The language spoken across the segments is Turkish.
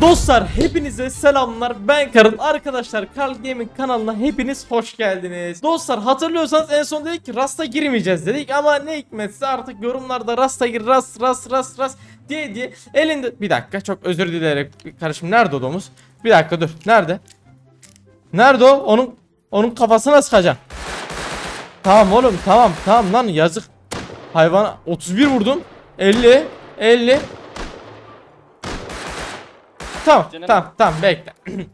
Dostlar hepinize selamlar. Ben Karın. Arkadaşlar Karl Gaming kanalına hepiniz hoş geldiniz. Dostlar hatırlıyorsanız en son dedik ki Rasta girmeyeceğiz dedik. Ama ne hikmetse artık yorumlarda Rasta gir Rast Rast Rast Rast diye diye elinde bir dakika çok özür dileyerek karışım. Nerede o bir dakika dur. Nerede? Nerede o? Onun onun kafasına sıkacaksın Tamam oğlum tamam tamam lan yazık. Hayvana 31 vurdum. 50 50 Tamam Canım. tamam tamam bekle.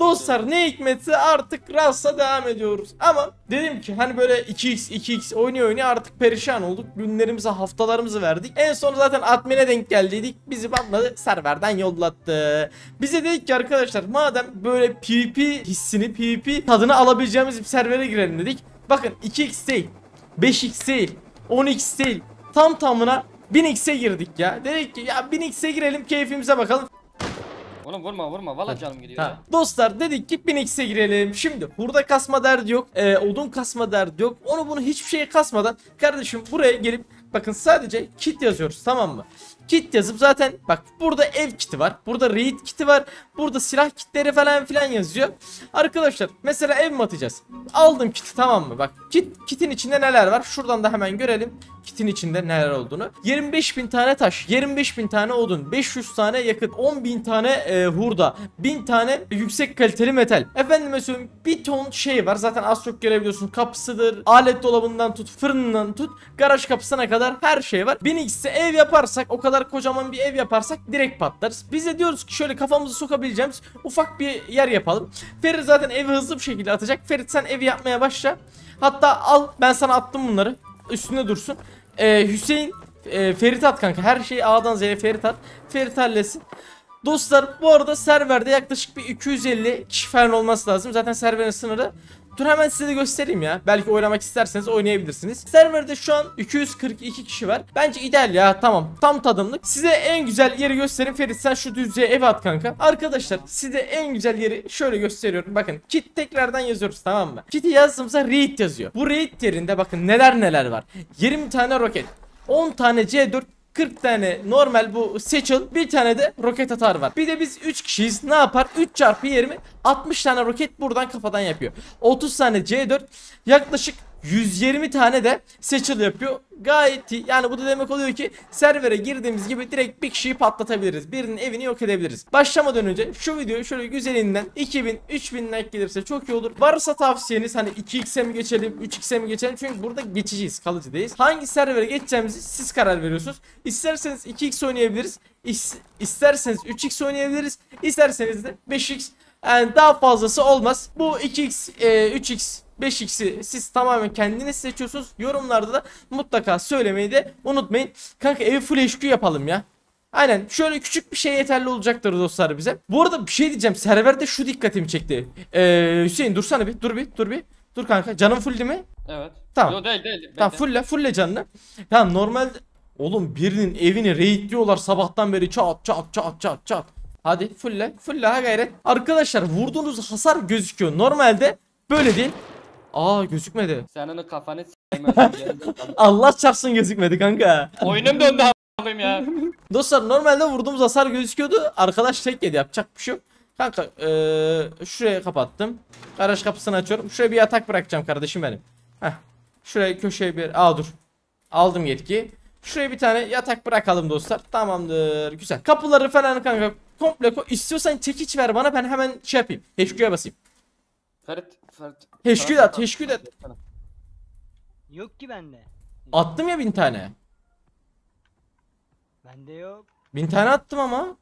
Dostlar ne hikmetse artık Rast'a devam ediyoruz. Ama dedim ki hani böyle 2x 2x oynuyor oynuyor artık perişan olduk. Günlerimize haftalarımızı verdik. En son zaten admin'e denk geldiydik. Bizi banladı serverden yollattı. Bize dedik ki arkadaşlar madem böyle PvP hissini PvP tadını alabileceğimiz bir servere girelim dedik. Bakın 2x değil 5x değil 10x değil tam tamına 1000x'e girdik ya. Dedik ki ya 1000x'e girelim keyfimize bakalım. Oğlum vurma vurma valla canım gidiyor Ha. ya. Dostlar dedik ki 1000x'e girelim. Şimdi hurda kasma derdi yok. e, odun kasma derdi yok. Onu bunu hiçbir şeye kasmadan kardeşim buraya gelip bakın sadece kit yazıyoruz tamam mı? Kit yazıp zaten bak burada ev kiti var. Burada raid kiti var. Burada silah kitleri falan filan yazıyor. Arkadaşlar mesela ev mi atacağız? Aldım kiti tamam mı? Bak kit kitin içinde neler var? Şuradan da hemen görelim. Kitin içinde neler olduğunu. 25.000 tane taş, 25.000 tane odun, 500 tane yakıt, 10.000 tane e, hurda, 1000 tane yüksek kaliteli metal. Efendim söyleyeyim bir ton şey var. Zaten az çok görebiliyorsun. Kapısıdır, alet dolabından tut, fırından tut, garaj kapısına kadar her şey var. 1000x'e ev yaparsak, o kadar kocaman bir ev yaparsak direkt patlarız. Biz de diyoruz ki şöyle kafamızı sokabileceğimiz ufak bir yer yapalım. Ferit zaten evi hızlı bir şekilde atacak. Ferit sen evi yapmaya başla. Hatta al ben sana attım bunları. Üstünde dursun. Ee, Hüseyin e, Ferit at kanka. Her şeyi A'dan Z'ye Ferit at. Ferit halletsin. Dostlar bu arada serverde yaklaşık bir 250 kişi falan olması lazım. Zaten serverin sınırı. Dur hemen size de göstereyim ya. Belki oynamak isterseniz oynayabilirsiniz. Serverde şu an 242 kişi var. Bence ideal ya tamam. Tam tadımlık. Size en güzel yeri göstereyim. Ferit sen şu düzlüğe ev at kanka. Arkadaşlar size en güzel yeri şöyle gösteriyorum. Bakın kit tekrardan yazıyoruz tamam mı? Kiti yazdığımızda raid yazıyor. Bu raid yerinde bakın neler neler var. 20 tane roket. 10 tane C4 40 tane normal bu seçil bir tane de roket atar var. Bir de biz 3 kişiyiz. Ne yapar? 3 çarpı 20 60 tane roket buradan kafadan yapıyor. 30 tane C4 yaklaşık 120 tane de seçil yapıyor. Gayet iyi. Yani bu da demek oluyor ki servere girdiğimiz gibi direkt bir kişiyi patlatabiliriz. Birinin evini yok edebiliriz. Başlamadan önce şu videoyu şöyle güzelinden 2000 3000 like gelirse çok iyi olur. Varsa tavsiyeniz hani 2x'e mi geçelim 3x'e mi geçelim çünkü burada geçeceğiz kalıcı değiliz. Hangi servere geçeceğimizi siz karar veriyorsunuz. İsterseniz 2x oynayabiliriz. İs- İsterseniz 3x oynayabiliriz. İsterseniz de 5x yani daha fazlası olmaz. Bu 2x, e, 3x, 5x'i siz tamamen kendiniz seçiyorsunuz. Yorumlarda da mutlaka söylemeyi de unutmayın. Kanka evi full HQ yapalım ya. Aynen şöyle küçük bir şey yeterli olacaktır dostlar bize. Bu arada bir şey diyeceğim. Serverde şu dikkatimi çekti. Ee, Hüseyin dursana bir. Dur bir. Dur bir. Dur kanka. Canın full değil mi? Evet. Tamam. Yo değil değil. Tamam bekle. fulle fulle canını. Tamam normalde oğlum birinin evini raidliyorlar sabahtan beri çat çat çat çat çat. Hadi fulle fulle ha gayret. Arkadaşlar vurduğunuz hasar gözüküyor. Normalde böyle değil. Aa gözükmedi. Senin o kafanı. Allah çarpsın gözükmedi kanka. Oyunum döndü a**ayım ya. Dostlar normalde vurduğumuz hasar gözüküyordu. Arkadaş tek yedi yapacak bir şey yok. Kanka eee şuraya kapattım. Garaj kapısını açıyorum. Şuraya bir yatak bırakacağım kardeşim benim. Heh. Şuraya köşeye bir... Aa dur. Aldım yetki. Şuraya bir tane yatak bırakalım dostlar. Tamamdır. Güzel. Kapıları falan kanka komple koy. İstiyorsan çekiç ver bana ben hemen şey yapayım. HQ'ya basayım. Ferit. Ferit. At, HQ de at. Yok ki bende. Attım ya bin tane. Bende yok. Bin tane attım ama.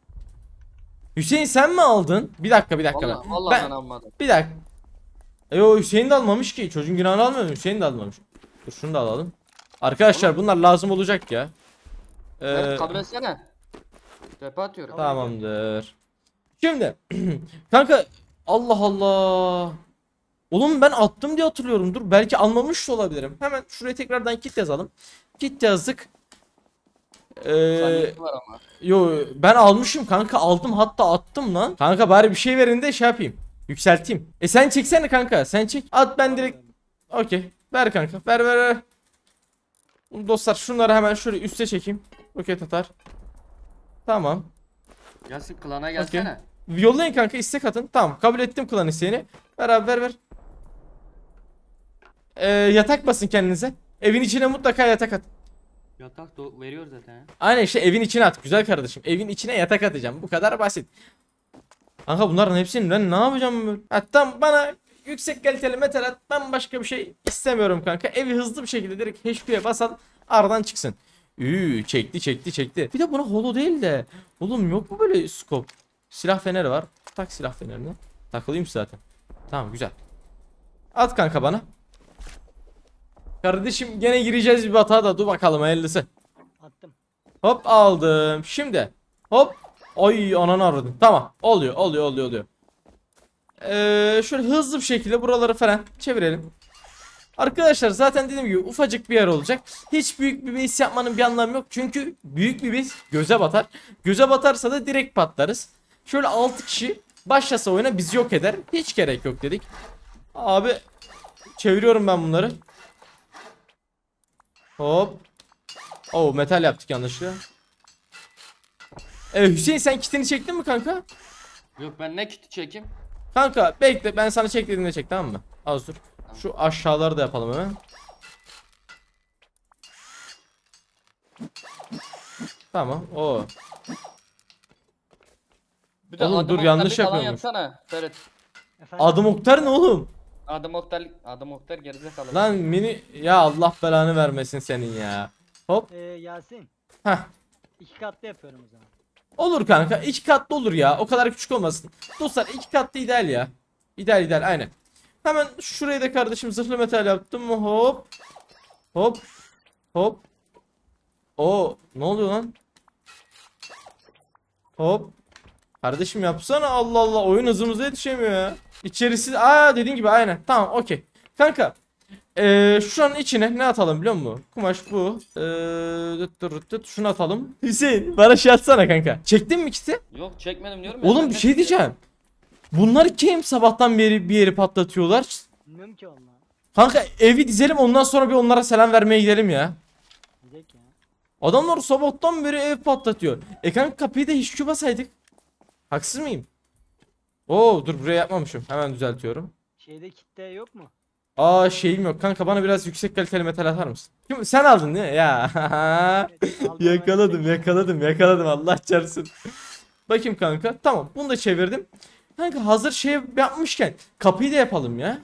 Hüseyin sen mi aldın? Bir dakika bir dakika. Valla ben- valla ben- ben almadım. Bir dakika. E o Hüseyin de almamış ki. Çocuğun günahını almıyor. Hüseyin de almamış. Dur şunu da alalım. Arkadaşlar bunlar lazım olacak ya. Ee, Ferit kabul etsene. Tepe atıyorum. tamamdır. Şimdi kanka Allah Allah. Oğlum ben attım diye hatırlıyorum. Dur belki almamış da olabilirim. Hemen şuraya tekrardan kit yazalım. Kit yazdık. Ee, Saniyesi var ama. yo ben almışım kanka aldım hatta attım lan. Kanka bari bir şey verin de şey yapayım. Yükselteyim. E sen çeksene kanka sen çek. At ben direkt Okey. Ver kanka. Ver ver ver. Dostlar şunları hemen şöyle üste çekeyim. Roket atar. Tamam. Yasin klana gelsene. Yollayın kanka istek atın. Tamam kabul ettim klan isteğini. Ver abi ver ver. Ee, yatak basın kendinize. Evin içine mutlaka yatak at. Yatak da veriyor zaten. ha. Aynen işte evin içine at güzel kardeşim. Evin içine yatak atacağım. Bu kadar basit. Kanka bunların hepsini ben ne yapacağım böyle? Hatta bana yüksek kaliteli metal at. Ben başka bir şey istemiyorum kanka. Evi hızlı bir şekilde direkt HP'ye basal. Aradan çıksın. Üü çekti çekti çekti. Bir de buna holo değil de. Oğlum yok mu böyle scope? Silah feneri var. Tak silah fenerini. Takılayım zaten. Tamam güzel. At kanka bana. Kardeşim gene gireceğiz bir batağa da dur bakalım hayırlısı. Attım. Hop aldım. Şimdi hop. Ay ananı aradım. Tamam. Oluyor oluyor oluyor oluyor. Ee, şöyle hızlı bir şekilde buraları falan çevirelim. Arkadaşlar zaten dediğim gibi ufacık bir yer olacak. Hiç büyük bir base yapmanın bir anlamı yok. Çünkü büyük bir base göze batar. Göze batarsa da direkt patlarız. Şöyle 6 kişi başlasa oyuna bizi yok eder. Hiç gerek yok dedik. Abi çeviriyorum ben bunları. Hop. Oo metal yaptık yanlışlıkla. Evet Hüseyin sen kitini çektin mi kanka? Yok ben ne kiti çekeyim? Kanka bekle ben sana çek dediğimde çek tamam mı? Az dur. Şu aşağıları da yapalım hemen. Tamam o. Bir de Oğlum, adım dur, oktarlık yanlış falan yapıyormuş. yapsana. Ferit. Efendim? Adım Oktar ne oğlum? Adım oktar, adım oktar gerizekalı. Lan mini ya Allah belanı vermesin senin ya. Hop. Ee, Yasin. Heh. iki katlı yapıyorum o zaman. Olur kanka. iki katlı olur ya. O kadar küçük olmasın. Dostlar iki katlı ideal ya. İdeal ideal aynen. Hemen şurayı da kardeşim zırhlı metal yaptım. Hop. Hop. Hop. O ne oluyor lan? Hop. Kardeşim yapsana Allah Allah oyun hızımıza yetişemiyor ya. İçerisi aa dediğin gibi aynen. Tamam okey. Kanka ee, şu an içine ne atalım biliyor musun? Kumaş bu. Ee, dıt dıt dıt, şunu atalım. Hüseyin bana şey atsana kanka. Çektin mi kiti? Yok çekmedim diyorum ya. Oğlum bir şey diyeceğim. Bunlar kim sabahtan beri bir yeri patlatıyorlar? Bilmiyorum ki onunla. Kanka evi dizelim ondan sonra bir onlara selam vermeye gidelim ya. Gidecek ya. Adamlar sabahtan beri ev patlatıyor. E kanka kapıyı da hiç basaydık. Haksız mıyım? Oo dur buraya yapmamışım. Hemen düzeltiyorum. Şeyde kitle yok mu? Aa şeyim yok. Kanka bana biraz yüksek kaliteli metal atar mısın? Kim, sen aldın değil mi? Ya. Yakaladım kitle. yakaladım yakaladım Allah çarpsın. Bakayım kanka. Tamam bunu da çevirdim. Kanka hazır şey yapmışken kapıyı da yapalım ya.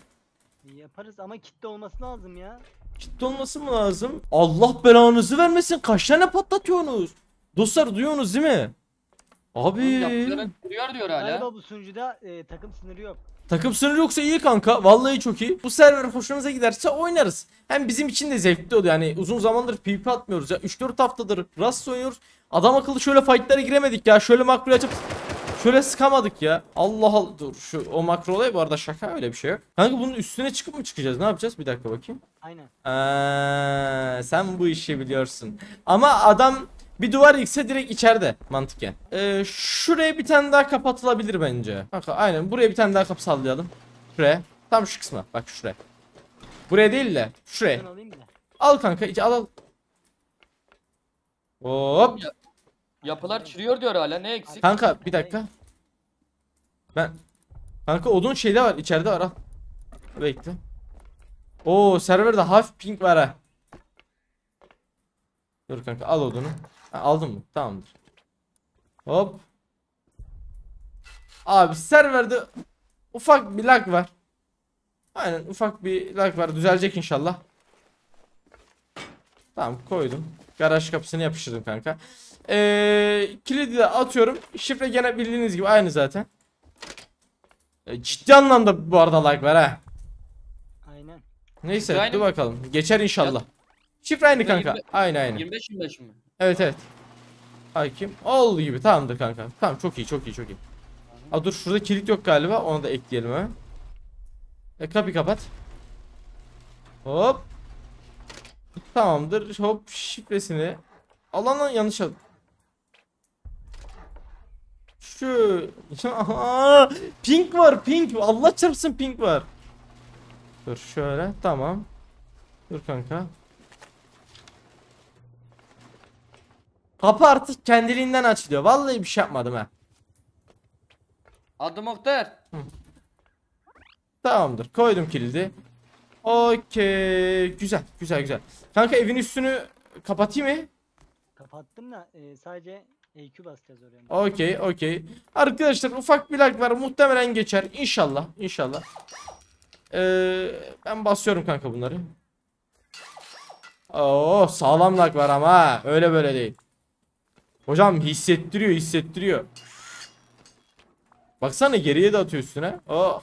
Yaparız ama kitle olması lazım ya. Ciddi olması mı lazım? Allah belanızı vermesin. Kaç tane patlatıyorsunuz? Dostlar duyuyorsunuz değil mi? Abi. duruyor diyor hala. Galiba bu sunucuda e, takım sınırı yok. Takım sınırı yoksa iyi kanka. Vallahi çok iyi. Bu server hoşunuza giderse oynarız. Hem bizim için de zevkli oluyor. Yani uzun zamandır PvP atmıyoruz ya. 3-4 haftadır Rust oynuyoruz. Adam akıllı şöyle fightlara giremedik ya. Şöyle makro açıp şöyle sıkamadık ya. Allah Allah. Dur şu o makro olay bu arada şaka öyle bir şey yok. Kanka bunun üstüne çıkıp mı çıkacağız? Ne yapacağız? Bir dakika bakayım. Aynen. Aa, sen bu işi biliyorsun. Ama adam bir duvar yıksa direkt içeride mantıken. Ee, şuraya bir tane daha kapatılabilir bence. Kanka aynen buraya bir tane daha kapı sallayalım. Şuraya. Tam şu kısma. Bak şuraya. Buraya değil de şuraya. Al kanka iç al al. Hop. Ya- Yapılar çürüyor diyor hala ne eksik? Kanka bir dakika. Ben Kanka odun şeyde var içeride var al. Bekle. Oo serverde hafif ping var ha. Dur kanka al odunu. Ha, aldın mı? Tamamdır. Hop. Abi serverde ufak bir lag var. Aynen ufak bir lag var. Düzelecek inşallah. Tamam koydum. Garaj kapısını yapıştırdım kanka. Ee, kilidi de atıyorum. Şifre gene bildiğiniz gibi aynı zaten. Ee, ciddi anlamda bu arada lag var ha. Aynen. Neyse dur bakalım. Geçer inşallah. Şifre aynı kanka. Aynı aynı. 25 25 mi? Evet evet. Hakim. Oldu gibi. Tamamdır kanka. Tamam çok iyi çok iyi çok iyi. Aa dur şurada kilit yok galiba. Onu da ekleyelim hemen. E kapıyı kapat. Hop. Tamamdır. Hop şifresini. Alandan yanlış al. Şu. Pink var pink. Allah çarpsın pink var. Dur şöyle. Tamam. Dur kanka. Kapı artık kendiliğinden açılıyor. Vallahi bir şey yapmadım ha. Adı Muhtar. Tamamdır. Koydum kilidi. Okey. Güzel. Güzel güzel. Kanka evin üstünü kapatayım mı? Kapattım da e, sadece EQ basacağız oraya. Okey okey. Arkadaşlar ufak bir lag var. Muhtemelen geçer. İnşallah. İnşallah. Ee, ben basıyorum kanka bunları. Oo sağlam lag var ama. Öyle böyle değil. Hocam hissettiriyor hissettiriyor. Baksana geriye de atıyor üstüne. Oh.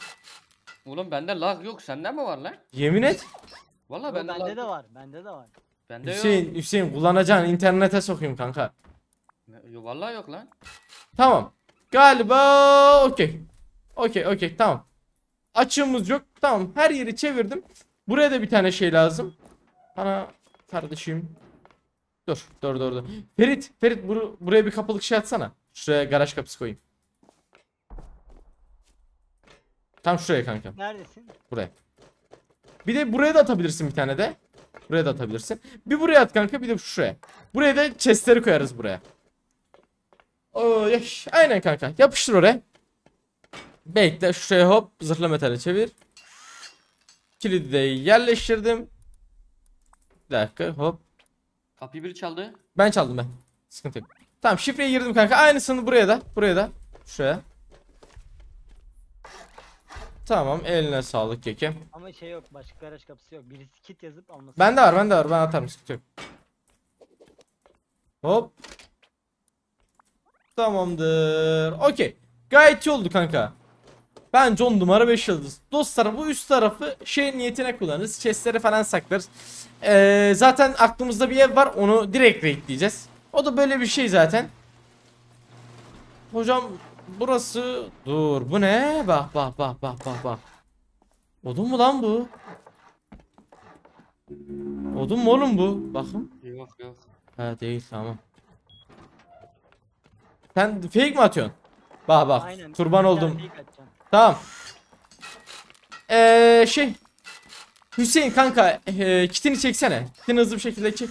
Oğlum bende lag yok. Sende mi var lan? Yemin et. Valla bende, bende lag de yok. var. Bende de var. Bende yok. Hüseyin Hüseyin kullanacağın internete sokayım kanka. Yo, Vallahi yok lan. Tamam. Galiba okey. Okey okey tamam. Açığımız yok. Tamam her yeri çevirdim. Buraya da bir tane şey lazım. Bana kardeşim. Dur dur dur dur. Ferit Ferit bur buraya bir kapılık şey atsana. Şuraya garaj kapısı koyayım. Tam şuraya kanka. Neredesin? Buraya. Bir de buraya da atabilirsin bir tane de. Buraya da atabilirsin. Bir buraya at kanka bir de şuraya. Buraya da chestleri koyarız buraya. Oo, yaş. Aynen kanka. Yapıştır oraya. Bekle şuraya hop zırhlı metali çevir. Kilidi de yerleştirdim. Bir dakika hop. Kapıyı biri çaldı. Ben çaldım ben. Sıkıntı yok. Tamam şifreye girdim kanka. Aynısını buraya da. Buraya da. Şuraya. Tamam eline sağlık keke. Ama şey yok. Başka garaj kapısı yok. Birisi kit yazıp alması. Bende var bende var ben atarım sıkıntı yok. Hop. Tamamdır. Okey. Gayet iyi oldu kanka. Bence 10 numara 5 yıldız. Dostlar bu üst tarafı şey niyetine kullanırız. Chestleri falan saklarız. Ee, zaten aklımızda bir ev var. Onu direkt raidleyeceğiz. O da böyle bir şey zaten. Hocam burası... Dur bu ne? Bak bak bak bak bak bak. Odun mu lan bu? Odun mu oğlum bu? Bakın. Yok yok. Ha değil tamam. Sen fake mi atıyorsun? Bak bak Aynen. kurban oldum. Tamam. Eee şey. Hüseyin kanka eee, kitini çeksene. Kitini hızlı bir şekilde çek.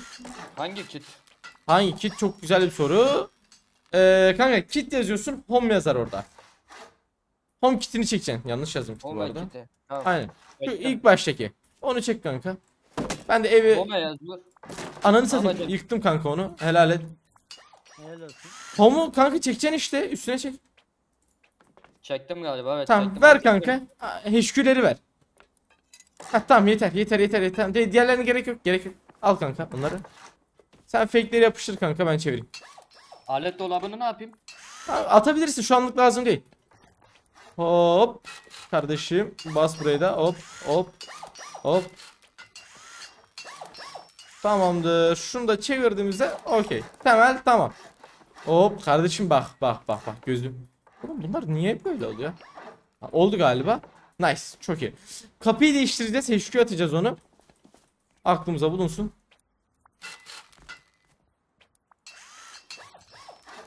Hangi kit? Hangi kit? Çok güzel bir soru. Eee kanka kit yazıyorsun. Home yazar orada. Home kitini çekeceksin. Yanlış yazdım bu arada. kiti. Tamam. Aynen. Şu ilk baştaki. Onu çek kanka. Ben de evi Home yazıyor. ananı satayım. Yıktım kanka onu. Helal et. Helal olsun. Home'u kanka çekeceksin işte. Üstüne çek. Çektim galiba evet. Tamam çektim. ver kanka. HQ'leri ver. Ha tamam yeter yeter yeter yeter. De, diğerlerine gerek yok gerek yok. Al kanka bunları. Sen fake'leri yapıştır kanka ben çevireyim. Alet dolabını ne yapayım? Ha, atabilirsin şu anlık lazım değil. Hop. Kardeşim bas burayı da hop hop hop. Tamamdır. Şunu da çevirdiğimizde okey. Temel tamam. Hop kardeşim bak bak bak bak gözüm. Oğlum bunlar niye böyle oluyor? Ha, oldu galiba. Nice. Çok iyi. Kapıyı değiştireceğiz. HQ atacağız onu. Aklımıza bulunsun.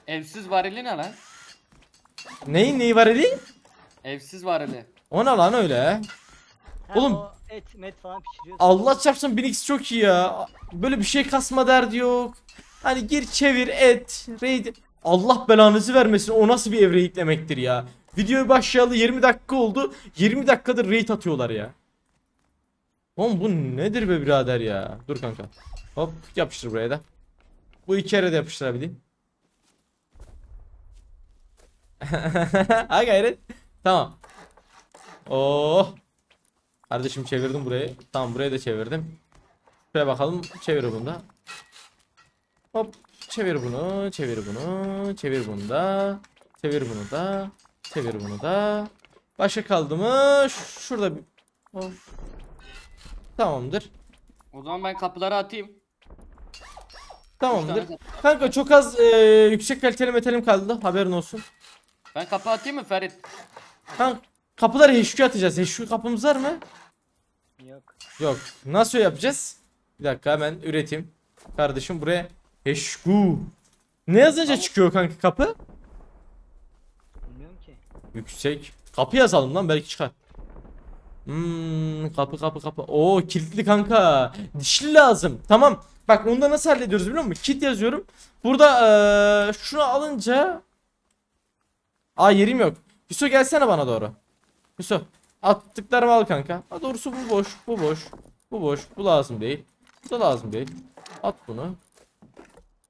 Evsiz varili ne lan? Neyin neyi var eli? Evsiz varili. O ne lan öyle? Ha, Oğlum- o et met falan pişiriyor. Allah çarpsın 1000x çok iyi ya. Böyle bir şey kasma derdi yok. Hani gir çevir et. Raid. Allah belanızı vermesin. O nasıl bir evre yüklemektir ya. Videoya başlayalı 20 dakika oldu. 20 dakikadır raid atıyorlar ya. Oğlum bu nedir be birader ya. Dur kanka. Hop yapıştır buraya da. Bu iki yere de yapıştırabileyim. ha gayret. Tamam. Oh. Kardeşim çevirdim burayı. Tamam burayı da çevirdim. Şuraya bakalım. Çevir bunu da. Hop. Çevir bunu. Çevir bunu. Çevir bunu da. Çevir bunu da. Çevir bunu da. Başka kaldı mı? Ş- Şurada bir... Hop. Tamamdır. O zaman ben kapıları atayım. Tamamdır. Kanka çok az e, yüksek kaliteli metalim kaldı. Haberin olsun. Ben kapı atayım mı Ferit? Kanka kapıları HQ atacağız. HQ kapımız var mı? Yok. Yok. Nasıl yapacağız? Bir dakika hemen üreteyim. Kardeşim buraya HQ. Ne yazınca çıkıyor kanka kapı? Bilmiyorum ki. Yüksek. Kapı yazalım lan belki çıkar. Hmm, kapı kapı kapı. Oo kilitli kanka. Dişli lazım. Tamam. Bak onu da nasıl hallediyoruz biliyor musun? Kit yazıyorum. Burada eee, şunu alınca Aa yerim yok. Hüso gelsene bana doğru. Hüso. Attıklarımı al kanka. Ha, doğrusu bu boş. Bu boş. Bu boş. Bu lazım değil. Bu da lazım değil. At bunu.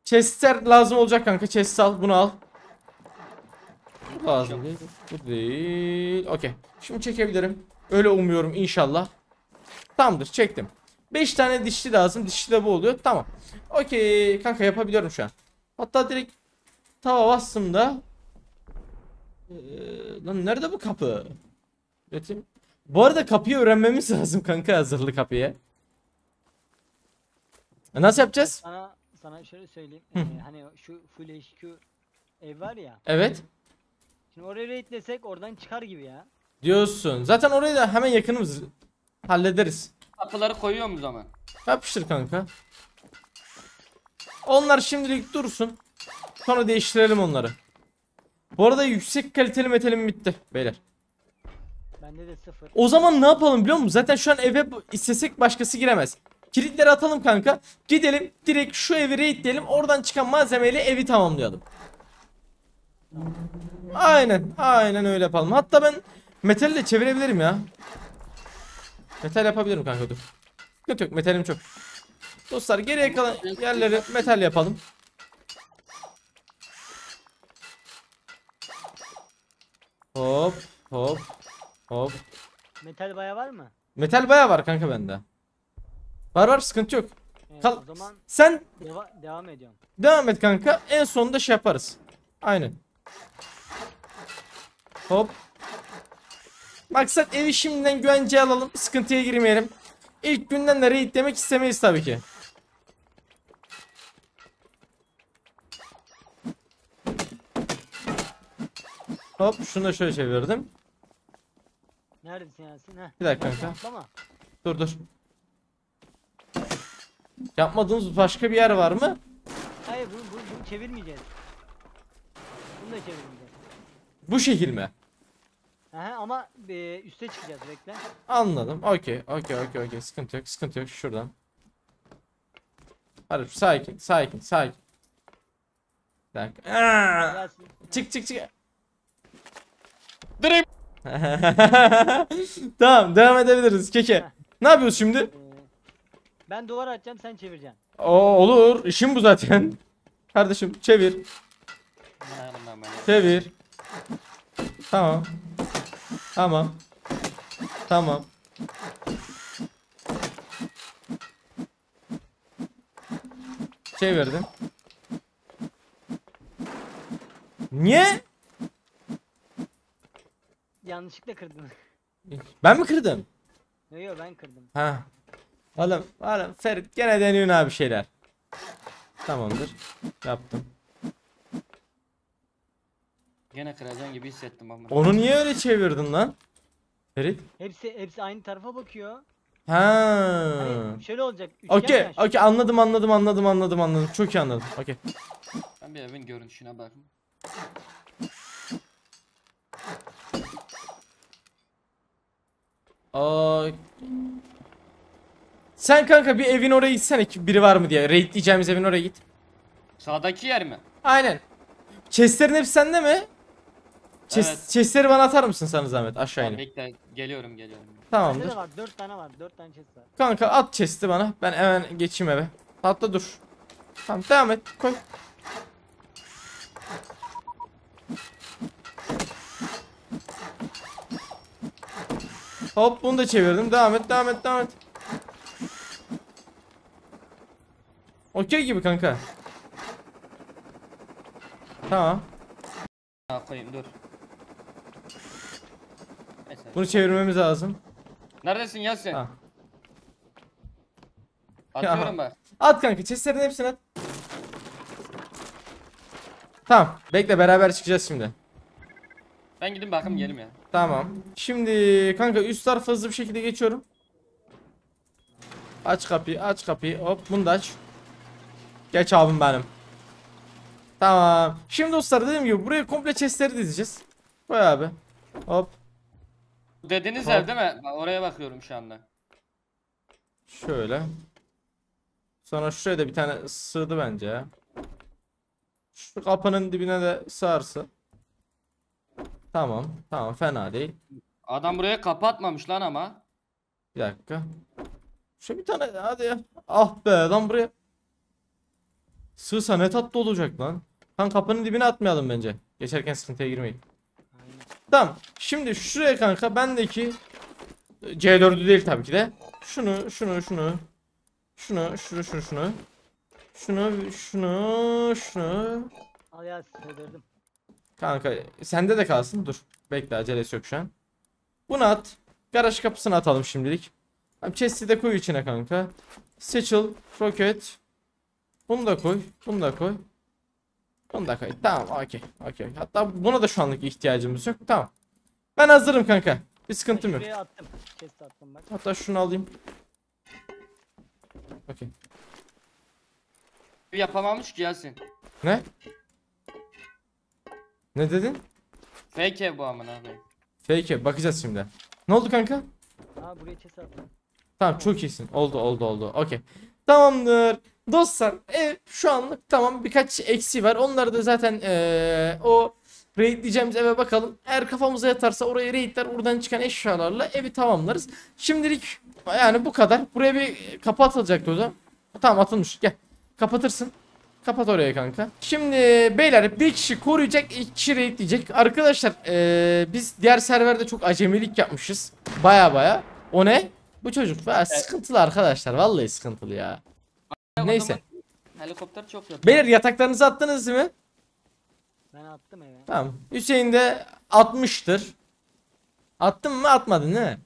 Chestler lazım olacak kanka. Chest al. Bunu al. Bu lazım değil. Bu değil. Okey. Şimdi çekebilirim. Öyle umuyorum inşallah. Tamamdır çektim. 5 tane dişli lazım. Dişli de bu oluyor. Tamam. Okey kanka yapabiliyorum şu an. Hatta direkt tava bastım da. Ee, lan nerede bu kapı? Üretim. Bu arada kapıyı öğrenmemiz lazım kanka hazırlı kapıyı. E, Nasıl yapacağız? Sana sana şöyle söyleyeyim. Hı. Ee, hani şu full HQ ev var ya. Evet. Şimdi oraya raidlesek oradan çıkar gibi ya. Diyorsun. Zaten orayı da hemen yakınımız. Hallederiz. Kapıları koyuyor mu zaman? Yapıştır kanka. Onlar şimdilik dursun. Sonra değiştirelim onları. Bu arada yüksek kaliteli metalim bitti beyler. Bende de sıfır. O zaman ne yapalım biliyor musun? Zaten şu an eve istesek başkası giremez. Kilitleri atalım kanka. Gidelim direkt şu evi raidleyelim. Oradan çıkan malzemeyle evi tamamlayalım. Aynen. Aynen öyle yapalım. Hatta ben metali de çevirebilirim ya. Metal yapabilirim kanka dur. Sıkıntı yok metalim çok. Dostlar geriye kalan yerleri metal yapalım. Hop hop hop. Metal baya var mı? Metal baya var kanka bende. Var var sıkıntı yok. Evet, Kal- o zaman Sen deva- devam ediyorum. devam et kanka. En sonunda şey yaparız. Aynen. Hop. Maksat evi şimdiden güvenceye alalım. Sıkıntıya girmeyelim. İlk günden de raid demek istemeyiz tabii ki. Hop şunu da şöyle çevirdim. Neredesin Yasin? Heh. Bir dakika kanka. Dur dur. Yapmadığımız başka bir yer var mı? Hayır bunu, bunu, bunu çevirmeyeceğiz. Bunu da çevirmeyeceğiz. Bu şekil mi? Aha, ama e, üste çıkacağız bekle. Anladım. Okey. Okey okey okey. Sıkıntı yok. Sıkıntı yok. Şuradan. Hadi sakin. Sakin. Sakin. Bir dakika. Aa! Çık çık çık. Direkt. tamam devam edebiliriz. Keke. Ne yapıyoruz şimdi? Ben duvar atacağım sen çevireceksin. Oo, olur. İşim bu zaten. Kardeşim çevir. Çevir. Tamam. Tamam. Tamam. Çevirdim. Niye? Yanlışlıkla kırdın. Ben mi kırdım? yo yo ben kırdım. Ha. Oğlum, oğlum Ferit gene deniyorsun abi şeyler. Tamamdır. Yaptım. Gene kıracaksın gibi hissettim ama. Onu niye öyle çevirdin lan? Ferit? Hepsi hepsi aynı tarafa bakıyor. Ha. Hani şöyle olacak. üçgen Okey, ya, okey anladım anladım anladım anladım anladım. Çok iyi anladım. Okey. Ben bir evin görünüşüne bakayım. Aa, Sen kanka bir evin oraya gitsene ki biri var mı diye. Raid diyeceğimiz evin oraya git. Sağdaki yer mi? Aynen. Chestlerin hepsi sende mi? Chest, Evet. Chestleri bana atar mısın sana zahmet aşağı Tamam, inip. bekle geliyorum geliyorum. Bende Tamamdır. de var. Dört tane var. Dört tane chest var. Kanka at chest'i bana. Ben hemen geçeyim eve. Hatta dur. Tamam devam et. Koy. Hop bunu da çevirdim. Devam et, devam et, devam et. Okey gibi kanka. Tamam. Ha koyayım dur. Neyse. Bunu çevirmemiz lazım. Neredesin ya sen? Ha. Atıyorum bak. At kanka chestlerin hepsini at. Tamam. Bekle beraber çıkacağız şimdi. Ben gidin bakayım gelim ya. Tamam. Şimdi kanka üst tarafa hızlı bir şekilde geçiyorum. Aç kapıyı, aç kapıyı. Hop bunu da aç. Geç abim benim. Tamam. Şimdi dostlar dediğim gibi buraya komple chestleri dizeceğiz. Koy abi. Hop. Dediğiniz Tamam. ev değil mi? Bak, oraya bakıyorum şu anda. Şöyle. Sonra şuraya da bir tane sığdı bence ya. Şu kapının dibine de sığarsa. Tamam. Tamam fena değil. Adam buraya kapatmamış lan ama. Bir dakika. Şu bir tane hadi ya. Ah be lan buraya. Sığsa ne tatlı olacak lan. Kan kapının dibine atmayalım bence. Geçerken sıkıntıya girmeyin. Tamam. Şimdi şuraya kanka bendeki C4'ü değil tabii ki de. Şunu, şunu, şunu. Şunu, şunu, şunu, şunu. Şunu, şunu, şunu. Al ya sığdırdım. Kanka sende de kalsın. Dur. Bekle acelesi yok şu an. Bunu at. Garaj kapısını atalım şimdilik. Chest'i de koy içine kanka. Satchel, roket. Bunu da koy. Bunu da koy. Bunu da koy. Tamam okey. Okey. Hatta buna da şu anlık ihtiyacımız yok. Tamam. Ben hazırım kanka. Bir sıkıntım yok. attım. Attım. Hatta şunu alayım. Okey. Yapamamış ki Yasin. Ne? Ne dedin? Fake ev bu amına koyayım. Fake bakacağız şimdi. Ne oldu kanka? Aa buraya chest attım. Tamam çok iyisin. Oldu oldu oldu. Okey. Tamamdır. Dostlar ev şu anlık tamam birkaç eksi var. Onları da zaten eee, o raidleyeceğimiz eve bakalım. Eğer kafamıza yatarsa orayı raidler oradan çıkan eşyalarla evi tamamlarız. Şimdilik yani bu kadar. Buraya bir kapı atılacaktı o zaman. Tamam atılmış. Gel. Kapatırsın. Kapat oraya kanka. Şimdi beyler bir kişi koruyacak, iki kişi raidleyecek. Arkadaşlar eee, biz diğer serverde çok acemilik yapmışız. Baya baya. O ne? Bu çocuk ya sıkıntılı arkadaşlar. Vallahi sıkıntılı ya. Neyse. Helikopter çok kötü. Beyler yataklarınızı attınız değil mi? Ben attım eve. Tamam. Hüseyin de atmıştır. Attın mı atmadın değil mi?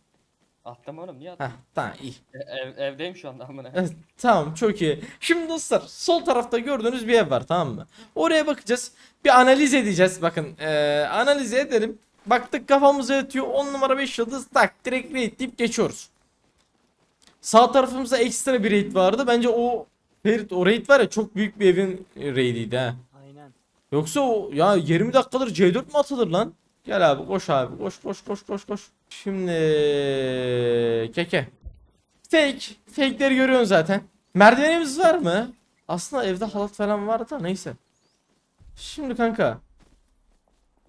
Attım oğlum niye attım? Heh, tamam iyi. E, Ev, evdeyim şu anda amına. Tamam çok iyi. Şimdi dostlar sol tarafta gördüğünüz bir ev var tamam mı? Oraya bakacağız. Bir analiz edeceğiz bakın. Ee, analiz edelim. Baktık kafamıza yatıyor 10 numara 5 yıldız tak direkt raid deyip geçiyoruz. Sağ tarafımızda ekstra bir raid vardı. Bence o Ferit o raid var ya çok büyük bir evin raidiydi ha. Aynen. Yoksa o ya 20 dakikadır C4 mü atılır lan? Gel abi koş abi koş koş koş koş koş. Şimdi keke. Fake. Fake'leri görüyorsun zaten. Merdivenimiz var mı? Aslında evde halat falan var da neyse. Şimdi kanka.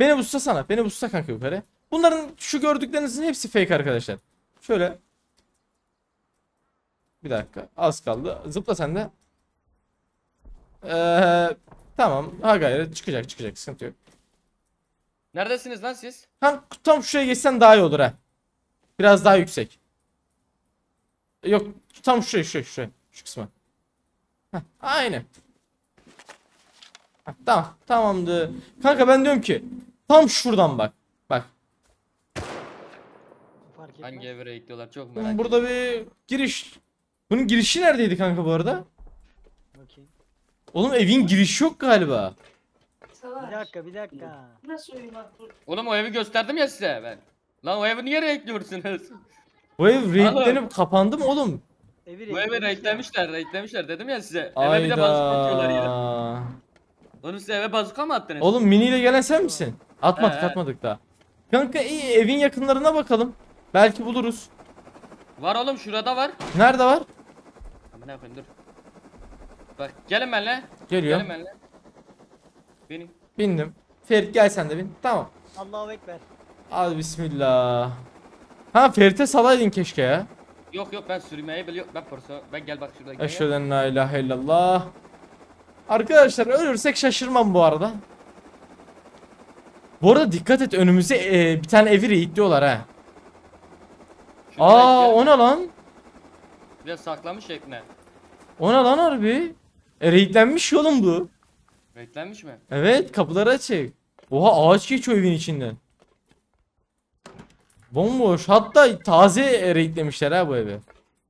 Beni busta sana. Beni busta kanka yukarı. Bunların şu gördüklerinizin hepsi fake arkadaşlar. Şöyle. Bir dakika. Az kaldı. Zıpla sen de. Ee, tamam. Ha gayret çıkacak çıkacak. Sıkıntı yok. Neredesiniz lan siz? Tam, tam şuraya geçsen daha iyi olur ha. Biraz daha yüksek. Yok tam şuraya şuraya şuraya. Şu kısma. Heh, aynen. Heh, tamam tamamdır. Kanka ben diyorum ki tam şuradan bak. Bak. Hangi eve ekliyorlar çok merak ediyorum. burada bir giriş. Bunun girişi neredeydi kanka bu arada? Bakayım. Oğlum evin girişi yok galiba. Bir dakika bir dakika. Nasıl uyumak? Oğlum o evi gösterdim ya size ben. Lan o evi niye renkliyorsunuz? Bu ev raidlenip kapandı mı oğlum? Evi Bu evi renklemişler. renklemişler, dedim ya size. Eve bir de bazuka atıyorlar yine. Ayda. Oğlum size eve bazuka mı attınız? Oğlum miniyle gelen sen misin? Atmadık He. atmadık daha. Kanka iyi evin yakınlarına bakalım. Belki buluruz. Var oğlum şurada var. Nerede var? Ne yapayım dur. Bak gelin benimle. Geliyor. Gelin benimle. Benim. Bindim. Ferit gel sen de bin. Tamam. Allahu Ekber. Hadi bismillah. Ha Ferit'e salaydın keşke ya. Yok yok ben sürmeyi biliyorum. Ben porso. Ben gel bak şurada. gel. Eşhedü en la ilahe illallah. Arkadaşlar ölürsek şaşırmam bu arada. Bu arada dikkat et önümüze e, bir tane evi raidliyorlar ha. Şurada Aa o ne lan? Biraz saklamış şekline. O ne lan harbi? E raidlenmiş yolum bu. Renklenmiş mi? Evet kapıları açık. Oha ağaç geçiyor evin içinden. Bomboş. Hatta taze raidlemişler ha bu evi.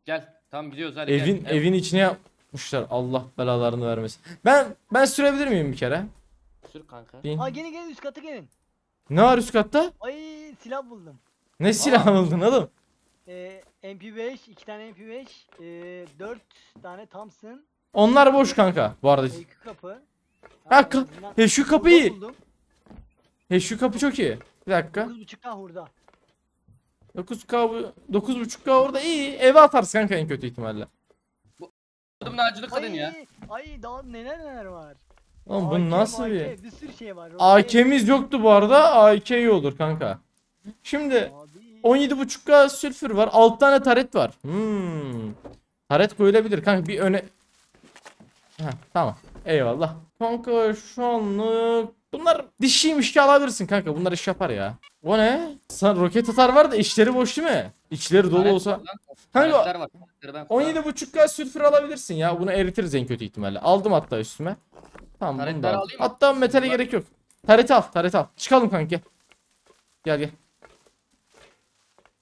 Gel. Tamam gidiyoruz hadi Evin gel. evin içine yapmışlar. Allah belalarını vermesin. Ben ben sürebilir miyim bir kere? Sür kanka. Bin. Aa gelin gelin üst katı gelin. Ne var üst katta? Ay silah buldum. Ne silah buldun oğlum? Ee, MP5, 2 tane MP5, ee, 4 tane Thompson, Onlar boş kanka bu arada. e, iki kapı. Ha, ka- He şu kapı iyi. He şu kapı çok iyi. Bir dakika. 9.5K hurda. 9K bu- 9.5K orada iyi. Eve atarsın kanka en kötü ihtimalle. Adımın ağacını kırın Ay, ya. ay daha neler neler var. Oğlum AK, bu nasıl AK, bir... Bir sürü şey var. AK'miz yoktu bu arada. AK iyi olur kanka. Şimdi Abi. 17.5K sülfür var. 6 tane taret var. Hmm. Taret koyulabilir kanka bir öne... Heh, tamam. Eyvallah. Kanka şu anlık... Bunlar dişiymiş ki alabilirsin kanka. Bunlar iş yapar ya. O ne? Sen roket atar var da içleri boş değil mi? İçleri dolu olsa... Kanka Taretler var. Taretleri ben kullanırım. 17.5K sülfür alabilirsin ya. Bunu eritiriz en kötü ihtimalle. Aldım hatta üstüme. Tamam bunu da aldım. Hatta metale gerek yok. Taret al, taret al. Çıkalım kanka. Gel gel.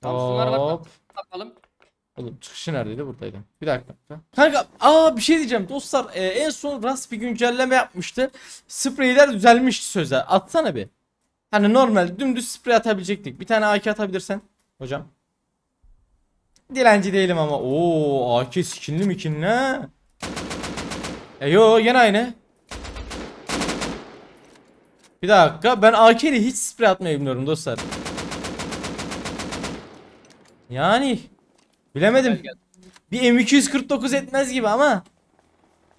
Tamam, şunlara bak. Hop. Bakalım. Oğlum çıkışı neredeydi? Buradaydı. Bir dakika. Kanka aa bir şey diyeceğim dostlar. Ee, en son Rust bir güncelleme yapmıştı. Spreyler düzelmişti sözler. Atsana bir. Hani normal dümdüz sprey atabilecektik. Bir tane AK atabilirsen hocam. Dilenci değilim ama. Oo AK skinli mikinli ha. E yo gene aynı. Bir dakika ben AK ile hiç sprey atmayı bilmiyorum dostlar. Yani bilemedim. Bir M249 etmez gibi ama.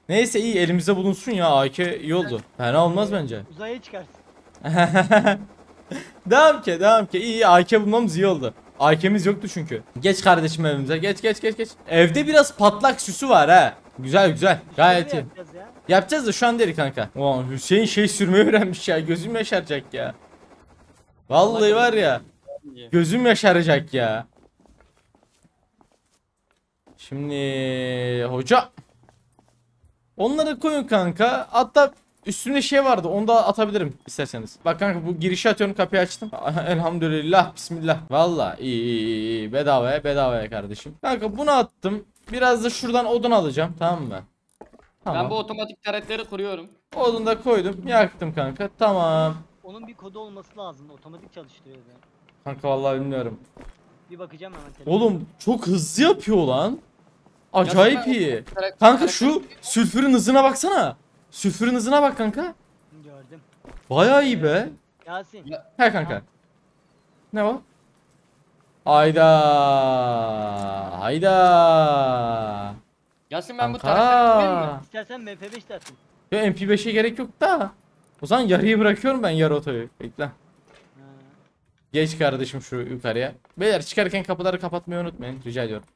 Neyse iyi elimizde bulunsun ya AK iyi oldu. Fena olmaz bence. Uzaya çıkarsın. devam ki devam ki iyi iyi AK bulmamız iyi oldu. AK'miz yoktu çünkü. Geç kardeşim evimize geç geç geç geç. Evde biraz patlak süsü var ha. Güzel güzel gayet Şöyle iyi. yapacağız ya. Yapacağız da şu an değil kanka. Ulan Hüseyin şey sürmeyi öğrenmiş ya gözüm yaşaracak ya. Vallahi var ya gözüm yaşaracak ya. Şimdi hoca Onları koyun kanka. Hatta üstünde şey vardı. Onu da atabilirim isterseniz. Bak kanka bu girişi atıyorum kapıyı açtım. Elhamdülillah. Bismillah. Valla iyi iyi iyi. Bedavaya bedavaya kardeşim. Kanka bunu attım. Biraz da şuradan odun alacağım. Tamam mı? Tamam. Ben bu otomatik taretleri kuruyorum. Odunu da koydum. Yaktım kanka. Tamam. Onun bir kodu olması lazım. Otomatik çalıştırıyor ya. Kanka vallahi bilmiyorum. Bir bakacağım hemen telefona. Oğlum çok hızlı yapıyor lan. Acayip iyi. Kanka şu sülfürün hızına baksana. Sülfürün hızına bak kanka. Gördüm. Bayağı iyi be. Yasin. Ya- He kanka. Ne o? Hayda. Hayda. Yasin ben bu taretleri kurayım mı? Kanka. İstersen MP5 de atın. Ya MP5'e gerek yok da. O zaman yarıyı bırakıyorum ben yarı otoyu. Bekle. Geç kardeşim şu yukarıya. Beyler çıkarken kapıları kapatmayı unutmayın. Rica ediyorum.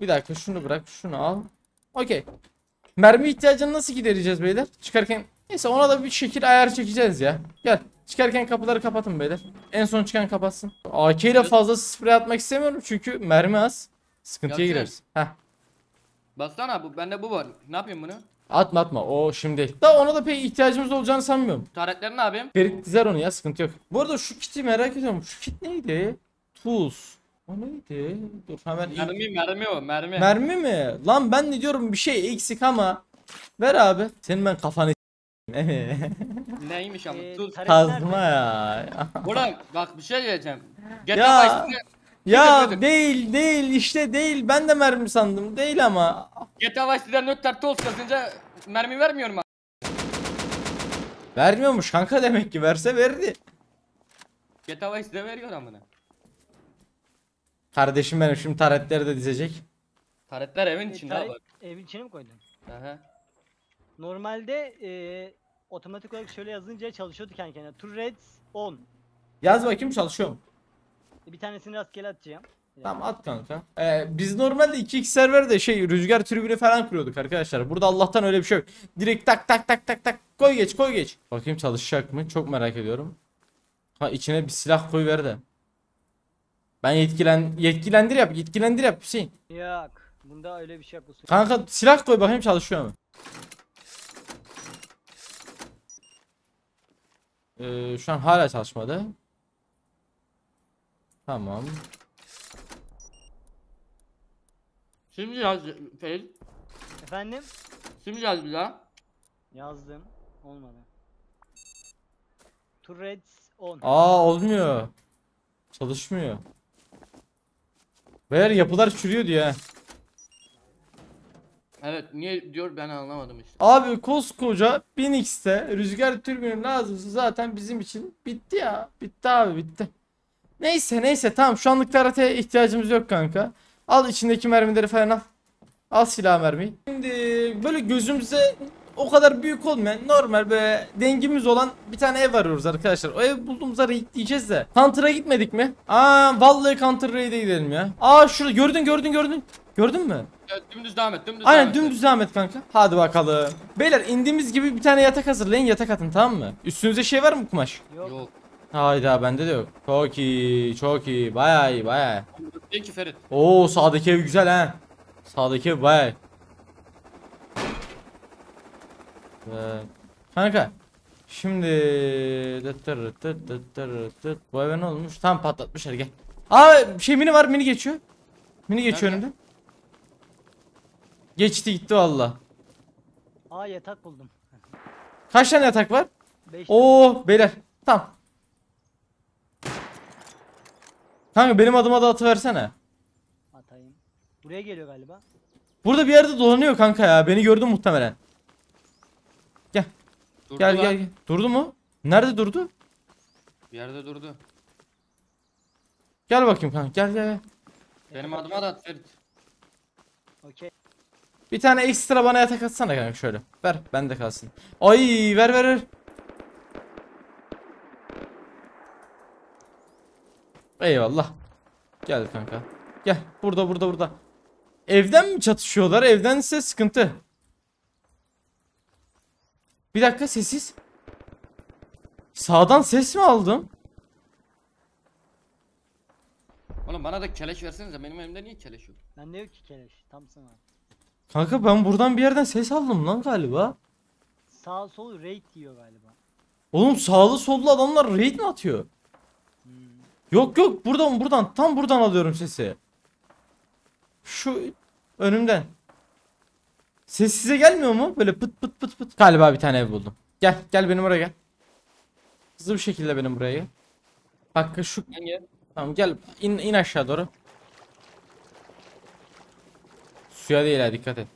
Bir dakika şunu bırak. Şunu al. Okey. Mermi ihtiyacını nasıl gidereceğiz beyler? Çıkarken neyse ona da bir şekil ayar çekeceğiz ya. Gel. Çıkarken kapıları kapatın beyler. En son çıkan kapatsın. AK ile fazla sprey atmak istemiyorum çünkü mermi az. Sıkıntıya Yasin. gireriz. Heh. Baksana bu bende bu var. Ne yapayım bunu? Atma atma o şimdi. Da ona da pek ihtiyacımız olacağını sanmıyorum. Taretleri ne yapayım? Ferit dizer onu ya sıkıntı yok. Bu arada şu kiti merak ediyorum. Şu kit neydi? Tools. O neydi? Dur hemen Mermi mermi o mermi. Mermi mi? Lan ben ne diyorum bir şey eksik ama. Ver abi. Senin ben kafanı Neymiş ama Ee, Kazma ya. Burak bak bir şey diyeceğim. GTA Ya. Vice'de ya değil değil işte değil. Ben de mermi sandım. Değil ama. GTA Vice'de nötr toz yazınca mermi vermiyorum abi. Vermiyormuş kanka demek ki. Verse verirdi. GTA Vice'de veriyor amına. Kardeşim benim şimdi taretleri de dizecek. Taretler evin E, içinde bak. Evin içine mi koydun? Aha. Normalde e, otomatik olarak şöyle yazınca çalışıyordu kendi kendine. Turrets on. Yaz bakayım çalışıyor mu? E, Bir tanesini rastgele atacağım. Tamam at kanka. Ee, biz normalde 2x serverde şey rüzgar tribünü falan kuruyorduk arkadaşlar. Burada Allah'tan öyle bir şey yok. Direkt tak tak tak tak tak koy geç koy geç. Bakayım çalışacak mı? Çok merak ediyorum. Ha içine bir silah koy ver de. Ben yetkilen yetkilendir yap yetkilendir yap Hüseyin. Yok. Bunda öyle bir şey yok. Kanka silah koy bakayım çalışıyor mu? Ee, şu an hala çalışmadı. Tamam. Şimdi yaz Ferit. Efendim? Şimdi yaz bir daha. Yazdım. Olmadı. Turrets on. Aa olmuyor. Çalışmıyor. Beyler yapılar çürüyor diyor ha. Evet niye diyor ben anlamadım işte. Abi koskoca 1000x'te rüzgar türbünü lazımsa zaten bizim için bitti ya. Bitti abi bitti. Neyse neyse tamam şu anlık haritaya ihtiyacımız yok kanka. Al içindeki mermileri falan al. Al silah mermiyi. Şimdi böyle gözümüze o kadar büyük olmayan normal böyle dengimiz olan bir tane ev arıyoruz arkadaşlar. O ev bulduğumuzda raid diyeceğiz de. Counter'a gitmedik mi? Aa vallahi Counter raid'e gidelim ya. Aa şurada gördün gördün gördün. Gördün mü? Evet, dümdüz devam et. Dümdüz Aynen dümdüz devam et kanka. Hadi bakalım. Beyler indiğimiz gibi bir tane yatak hazırlayın yatak atın tamam mı? Üstünüzde şey var mı kumaş? Yok. Yok. Hayda bende de yok. Çok iyi çok iyi bayağı iyi bayağı iyi. Değil ki Ferit. Oo sağdaki ev güzel ha. Sağdaki ev iyi. Evet. Kanka. Şimdi bu eve ne olmuş? Tam patlatmışlar gel. Aa şey mini var mini geçiyor. Mini geçiyor önümde. Geçti gitti valla. Aa yatak buldum. Kaç tane yatak var? 5 Oo beyler. Tamam. Kanka benim adıma da atıversene. atayım. Buraya geliyor galiba. Burada bir yerde dolanıyor kanka ya. Beni gördün muhtemelen. Durdu Gel lan. gel gel. Durdu mu? Nerede durdu? Bir yerde durdu. Gel bakayım kanka. Gel gel gel. Benim adıma da at Ferit. Okey. Bir tane ekstra bana yatak atsana kanka şöyle. Ver bende kalsın. Ay ver ver ver. Eyvallah. Gel kanka. Gel. Burada burada burada. Evden mi çatışıyorlar? Evdense sıkıntı. Bir dakika sessiz. Sağdan ses mi aldım? Oğlum bana da keleş versenize. Benim elimde niye keleş yok? Bende yok ki keleş. Tam sana. Kanka ben buradan bir yerden ses aldım lan galiba. Sağ sol raid diyor galiba. Oğlum sağlı sollu adamlar raid mi atıyor? Hmm. Yok yok buradan buradan tam buradan alıyorum sesi. Şu önümden. Ses size gelmiyor mu? Böyle pıt pıt pıt pıt. Galiba bir tane ev buldum. Gel gel benim oraya gel. Hızlı bir şekilde benim buraya gel. Bak şu Hangi? tamam gel in, in aşağı doğru. Suya değil ha dikkat et.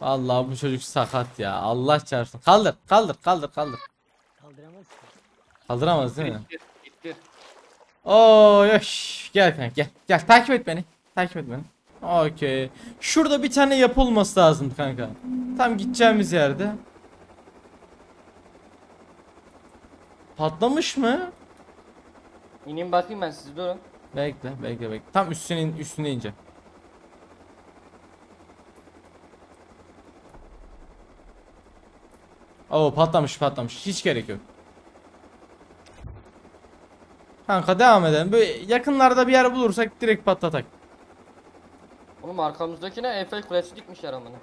Vallahi bu çocuk sakat ya. Allah çarpsın. Kaldır, kaldır, kaldır, kaldır. Kaldıramaz. Kaldıramaz değil mi? İttir. İttir. Oo. Gel kanka gel. Gel takip et beni. Takip et beni. Okey. Şurada bir tane yapı olması lazım kanka. Tam gideceğimiz yerde. Patlamış mı? İneyim bakayım ben siz durun. Bekle, bekle, bekle. Tam üstüne in, üstüne ince. Oo patlamış patlamış. Hiç gerek yok. Kanka devam edelim. Böyle yakınlarda bir yer bulursak direkt patlatak. Oğlum arkamızdakine Eiffel Kulesi dikmişler amına.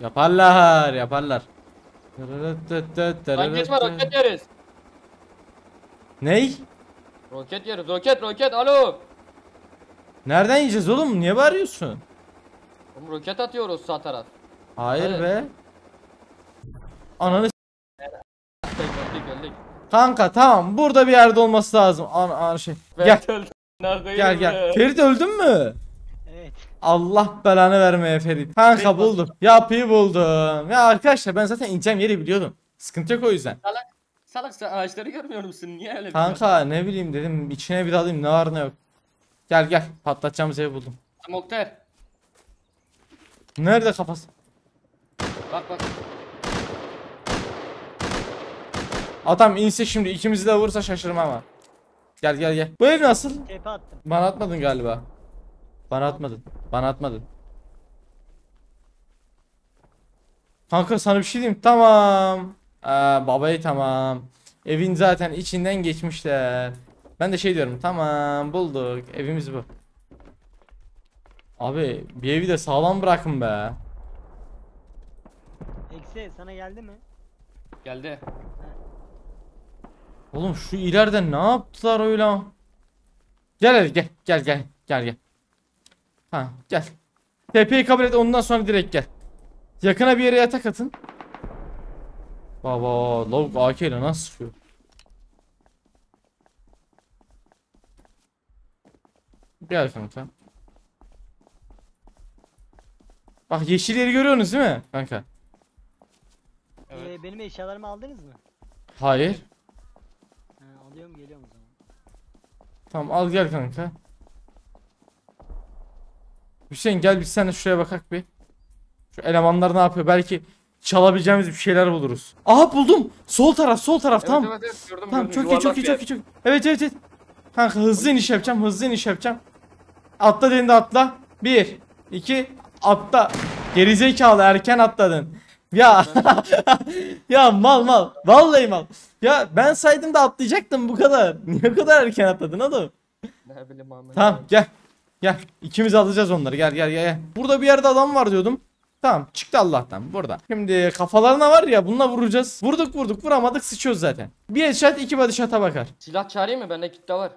Yaparlar, yaparlar. Lan geçme roket yeriz. Ney? Roket yeriz. Roket roket alo. Nereden yiyeceğiz oğlum? Niye bağırıyorsun? Oğlum roket atıyoruz sağ taraf. Hayır Evet. be. Ananı s- Öldük öldük. Kanka tamam burada bir yerde olması lazım. An, an şey. Gel gel gel. Ferit öldün mü? Evet. Allah belanı vermeye Ferit. Kanka buldum. Yapıyı buldum. Ya arkadaşlar ben zaten ineceğim yeri biliyordum. Sıkıntı yok o yüzden. Salak. Salak sen ağaçları görmüyor musun? Niye öyle bir şey Kanka ne bileyim dedim içine bir alayım ne var ne yok. Gel gel patlatacağımız evi buldum. Smokter. Nerede kafası? Bak bak. Adam inse şimdi ikimizi de vursa şaşırmam ama. Gel gel gel. Bu ev nasıl? Tepe attım. Bana atmadın galiba. Bana atmadın. Bana atmadın. Kanka sana bir şey diyeyim. Tamam. Aa, babayı tamam. Evin zaten içinden geçmişler. Ben de şey diyorum. Tamam bulduk. Evimiz bu. Abi bir evi de sağlam bırakın be. Eksi sana geldi mi? Geldi. Oğlum şu ileride ne yaptılar öyle? Gel hadi gel gel gel gel gel. Ha gel. TP'yi kabul et ondan sonra direkt gel. Yakına bir yere yatak atın. Baba lavuk AK ile nasıl sıkıyor? Gel kanka. Bak yeşil yeri görüyorsunuz değil mi kanka? Evet. Ee, benim eşyalarımı aldınız mı? Hayır. Ha, alıyorum geliyorum o zaman. Tamam al gel kanka. Hüseyin gel biz seninle şuraya bakak bir. Şu elemanlar ne yapıyor? Belki çalabileceğimiz bir şeyler buluruz. Aha buldum. Sol taraf, sol taraf. Evet, tamam. evet, evet, gördüm, Tamam gördüm. çok iyi, çok iyi, çok iyi, çok iyi. Evet, evet, evet. Kanka hızlı iniş yapacağım, hızlı iniş yapacağım. Atla dediğinde atla. Bir, iki, atla. Gerizekalı erken atladın. Ya ya mal mal. Vallahi mal. Ya ben saydım da atlayacaktım bu kadar. Niye o kadar erken atladın oğlum? Ne bileyim Ahmet. Tamam gel. Gel. İkimiz alacağız onları. Gel gel gel. gel. Burada bir yerde adam var diyordum. Tamam çıktı Allah'tan burada. Şimdi kafalarına var ya bununla vuracağız. Vurduk vurduk vuramadık sıçıyoruz zaten. Bir headshot iki body shot'a bakar. Silah çağırayım mı? Bende kitle var.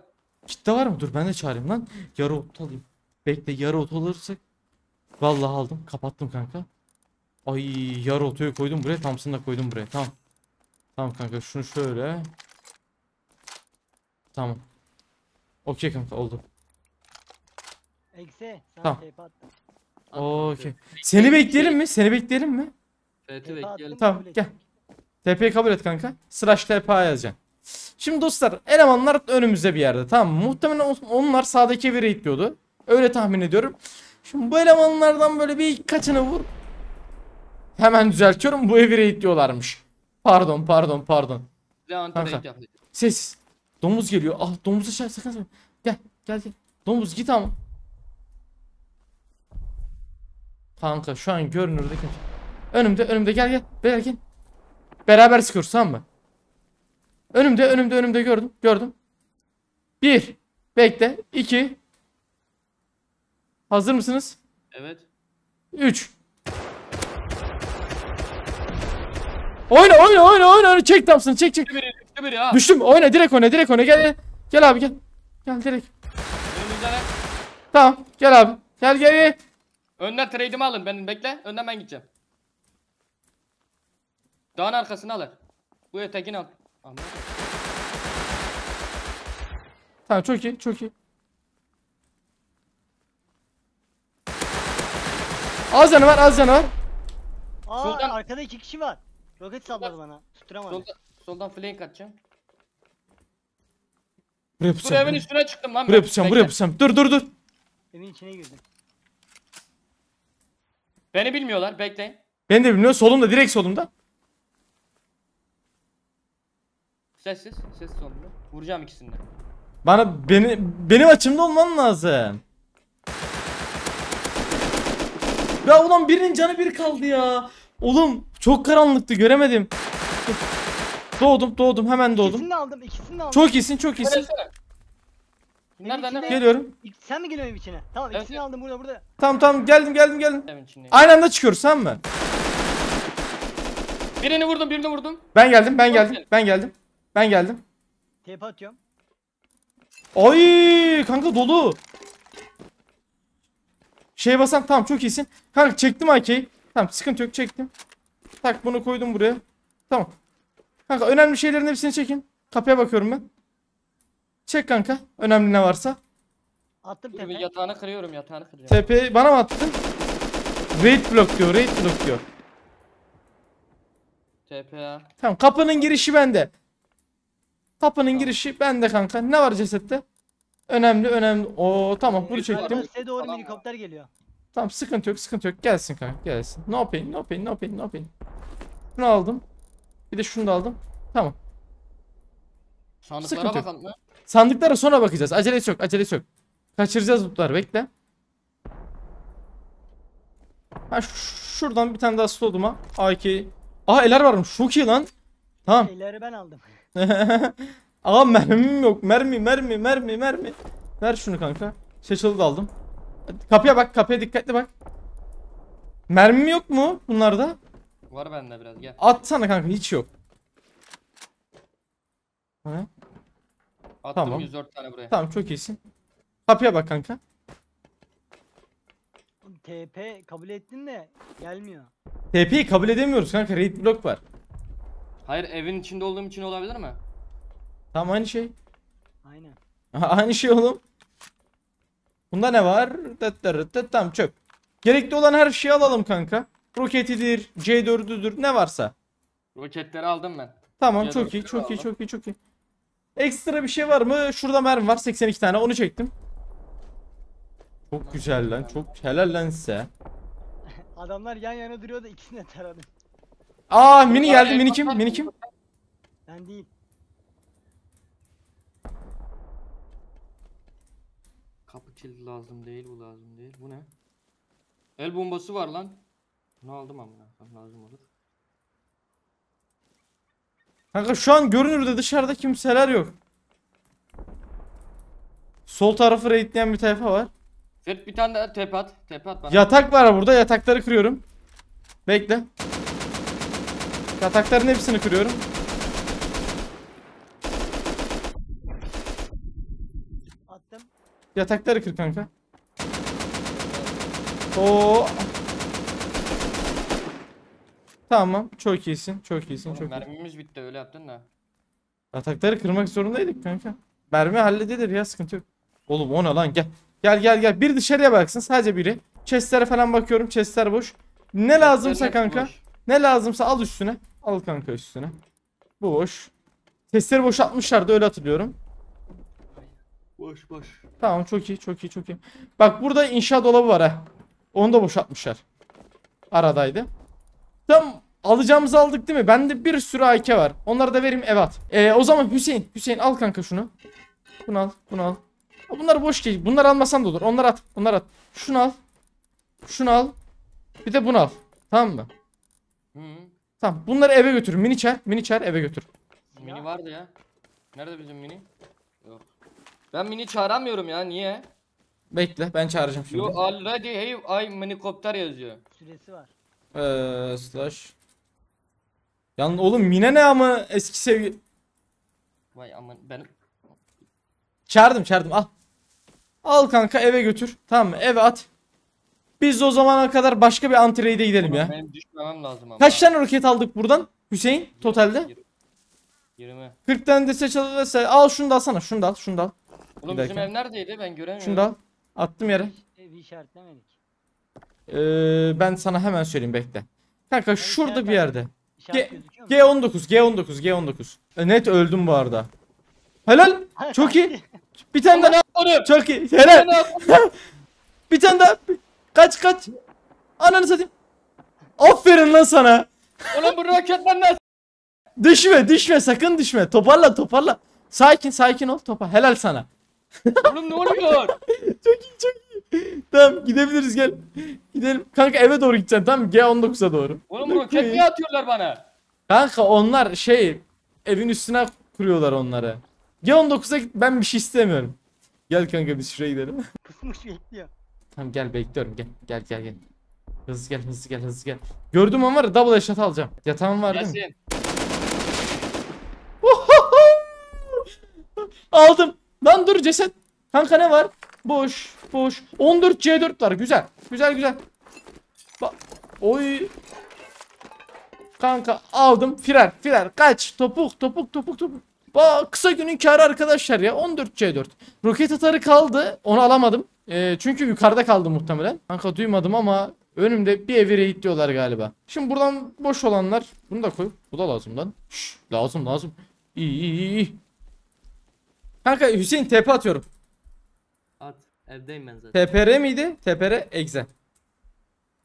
Kitle var mı? Dur ben de çağırayım lan. Yarı ot alayım. Bekle yarı ot alırsak. Vallahi aldım. Kapattım kanka. Ay yarı otoyu koydum buraya. Thompson'ı da koydum buraya. Tamam. Tamam kanka şunu şöyle. Tamam. Okey kanka oldu. Eksi. Sana Tamam. TP. Okey. Seni bekleyelim mi? Seni bekleyelim mi? TP bekleyelim. Tamam, kabul gel. TP'yi kabul et kanka. Slash TPA yazacaksın. Şimdi dostlar elemanlar önümüzde bir yerde tamam mı? Muhtemelen on- onlar sağdaki evi raidliyordu. Öyle tahmin ediyorum. Şimdi bu elemanlardan böyle bir kaçını vur. Hemen düzeltiyorum bu evi raidliyorlarmış. Pardon pardon pardon. Raid yapacağız. Sessiz. Domuz geliyor. Ah domuzu şey sakın sakın. Gel gel gel. Domuz git ama. Kanka şu an görünürde kimse. Önümde önümde gel gel. Beyler gel. Beraber sıkıyoruz tamam mı? Önümde önümde önümde gördüm gördüm. Bir. Bekle. iki. Hazır mısınız? Evet. Üç. Oyna oyna oyna oyna oyna çek Thompson'ı çek çek. Biri, biri ha. Düştüm oyna direkt oyna direkt oyna gel gel. Abi gel. Gel direkt. Tamam gel abi. Gel gel gel. Önden trade'imi alın. Ben bekle. Önden ben gideceğim. Dağın arkasını alın. Bu ötekini al. Aman. Tamam çok iyi çok iyi. Az canı var az canı var. Aa Soldan- arkada iki kişi var. Roket salladı bana. Tutturamadım. Soldan, soldan flank atacağım. Buraya Dur pusacağım. evin Buraya, üstüne çıktım lan. buraya ben. pusacağım Bekle. buraya pusacağım. Dur dur dur. Evin içine girdim. Beni bilmiyorlar. Bekleyin. Ben de bilmiyorum solumda direkt solumda. Sessiz. Sessiz olun. Vuracağım ikisini de. Bana beni benim açımda olman lazım. Ya ulan birinin canı bir kaldı ya. Oğlum çok karanlıktı göremedim. Doğdum doğdum hemen doğdum. İkisini de aldım. ikisini de aldım. Çok iyisin çok iyisin. Söylesene. Nereden? Geliyorum. İlk- Sen mi geliyorsun evin içine? Tamam Evet, ikisini evet. aldım burada burada. Tamam tamam geldim geldim geldim. Evin içindeyim. Aynı anda çıkıyoruz tamam mı? Birini vurdum birini vurdum. Ben geldim ben geldim ben geldim. Ben geldim. TP atıyorum. Ay kanka dolu. Şey basan tamam çok iyisin. Kanka çektim AK'yi. Tamam sıkıntı yok çektim. Tak bunu koydum buraya. Tamam. Kanka önemli şeylerin hepsini çekin. Kapıya bakıyorum ben. Çek kanka. Önemli ne varsa. Attım TP. yatağını kırıyorum yatağını kıracağım. TP bana mı attın? Raid block diyor. Raid block diyor. TPA. Tamam kapının girişi bende. Kapının girişi bende kanka. Ne var cesette? Önemli önemli. Oo tamam bunu çektim. Size doğru Tamam. helikopter geliyor. Tamam sıkıntı yok sıkıntı yok gelsin kanka gelsin. No pain no pain no pain no pain. Şunu aldım. Bir de şunu da aldım. Tamam. Sandıklara Sıkıntı yok. bakalım mı? Sandıklara sonra bakacağız. Acelesi yok acelesi yok. Kaçıracağız lootları bekle. Ha şuradan bir tane daha slotuma. AK. Aa eler varmış çok iyi lan. Tamam. Şeyleri ben aldım. Aa mermim yok. Mermi mermi mermi mermi. Ver şunu kanka. Seçili da aldım. Kapıya bak kapıya dikkatli bak. Mermim yok mu bunlarda? Var bende biraz gel. Atsana kanka hiç yok. Ha, Attım Tamam. 104 tane buraya. tamam çok iyisin. Kapıya bak kanka. TP kabul ettin de gelmiyor. TP'yi kabul edemiyoruz kanka. Raid block var. Hayır evin içinde olduğum için olabilir mi? Tamam aynı şey. Aynen. aynı şey oğlum. Bunda ne var? Tamam çöp. Gerekli olan her şeyi alalım kanka. Roketidir, C4'üdür ne varsa. Roketleri aldım ben. Tamam Ya çok da iyi, çok iyi, aldım. çok iyi, çok iyi. Ekstra bir şey var mı? Şurada mermi var 82 tane onu çektim. Çok güzel lan çok helal lan size. Adamlar yan yana duruyor da ikisini de taradım. Aa mini geldi mini kim mini kim? Ben değil. Kilidi lazım değil bu lazım değil. Bu ne? El bombası var lan. Bunu aldım amına. Lazım olur. Kanka şu an görünürde dışarıda kimseler yok. Sol tarafı raidleyen bir tayfa var. Ferit bir tane daha tepe at. Tepe at bana. Yatak var burada yatakları kırıyorum. Bekle. Yatakların hepsini kırıyorum. Attım. Yatakları kır kanka. Oo. Tamam çok iyisin çok iyisin Oğlum, çok iyisin. mermimiz bitti öyle yaptın da. Yatakları kırmak zorundaydık kanka. Mermi halledilir ya sıkıntı yok. Oğlum o ne lan gel. Gel gel gel. Bir dışarıya baksın sadece biri. Chestlere falan bakıyorum. Chestler boş. Ne lazımsa kanka. boş. Ne lazımsa al üstüne. Al kanka üstüne. Bu boş. Testleri boşaltmışlardı öyle hatırlıyorum. Boş boş. Tamam çok iyi çok iyi çok iyi. Bak burada inşaat dolabı var ha. Onu da boşaltmışlar. Aradaydı. Tam alacağımızı aldık değil mi? Bende bir sürü AK var. Onları da vereyim eve at. Ee, o zaman Hüseyin. Hüseyin al kanka şunu. Bunu al. Bunu al. Bunlar boş değil. Bunları almasan da olur. Onları at. Onları at. Şunu al. Şunu al. Bir de bunu al. Tamam mı? Hı -hı. Tamam. Bunları eve götür. Mini çer. Mini çer eve götür. Mini vardı ya. Nerede bizim mini? Ben mini çağıramıyorum ya niye? Bekle. Ben çağıracağım şimdi. You already have I minikopter yazıyor. Süresi var. Eee slash. Yan oğlum mine ne ama eski sevgi. Vay aman ben Çağırdım çağırdım al. Al kanka eve götür. Tamam mı? Eve at. Biz de o zamana kadar başka bir antreyde gidelim ya. benim düşmemem lazım ama. Kaç tane roket aldık buradan? Hüseyin totalde. 20. 40 tane de seçilirse al şunu da alsana. Şunu da al. Şunu da al. Oğlum bizim ev neredeydi ben göremiyorum. Şunu da al. Attım yere. Evi işaretlemedik. Ee, ben sana hemen söyleyeyim bekle. Kanka şurada bir yerde. İşaret G- gözüküyor mu? G19 G19 G19. E, net öldüm bu arada. Helal. Çok iyi. Bir tane daha. Oğlum Çok iyi. Helal. Bir tane daha. Kaç kaç. Ananı satayım. Aferin lan sana. Oğlum bu roketler ne? Düşme düşme sakın düşme. Toparla toparla. Sakin sakin ol topa. Helal sana. Oğlum ne oluyor? Çok iyi çok iyi. Tamam gidebiliriz gel. Gidelim. Kanka eve doğru gideceksin tamam mı? G19'a doğru. Oğlum roket niye atıyorlar bana? Kanka onlar şey evin üstüne kuruyorlar onları. G19'a git ben bir şey istemiyorum. Gel kanka biz şuraya gidelim. Kısmış bekliyor. Tamam gel bekliyorum gel gel gel gel. Hızlı gel hızlı gel hızlı gel. Gördüm ama var ya, double headshot alacağım. Yatağım var değil mi? Aldım. Lan dur ceset. Kanka ne var? Boş boş. 14 C4 var güzel. Güzel güzel. Bak. Oy. Kanka aldım. Firer firer. Kaç. Topuk topuk topuk topuk. Bak kısa günün karı arkadaşlar ya. 14 C4. Roket atarı kaldı. Onu alamadım. Ee, çünkü yukarıda kaldı muhtemelen. Kanka duymadım ama önümde bir evi raid diyorlar galiba. Şimdi buradan boş olanlar. Bunu da koy. Bu da lazım lan. Şş, lazım lazım. İyi iyi, iyi. Kanka Hüseyin TP atıyorum. At. Evdeyim ben zaten. TPR miydi? TPR exe.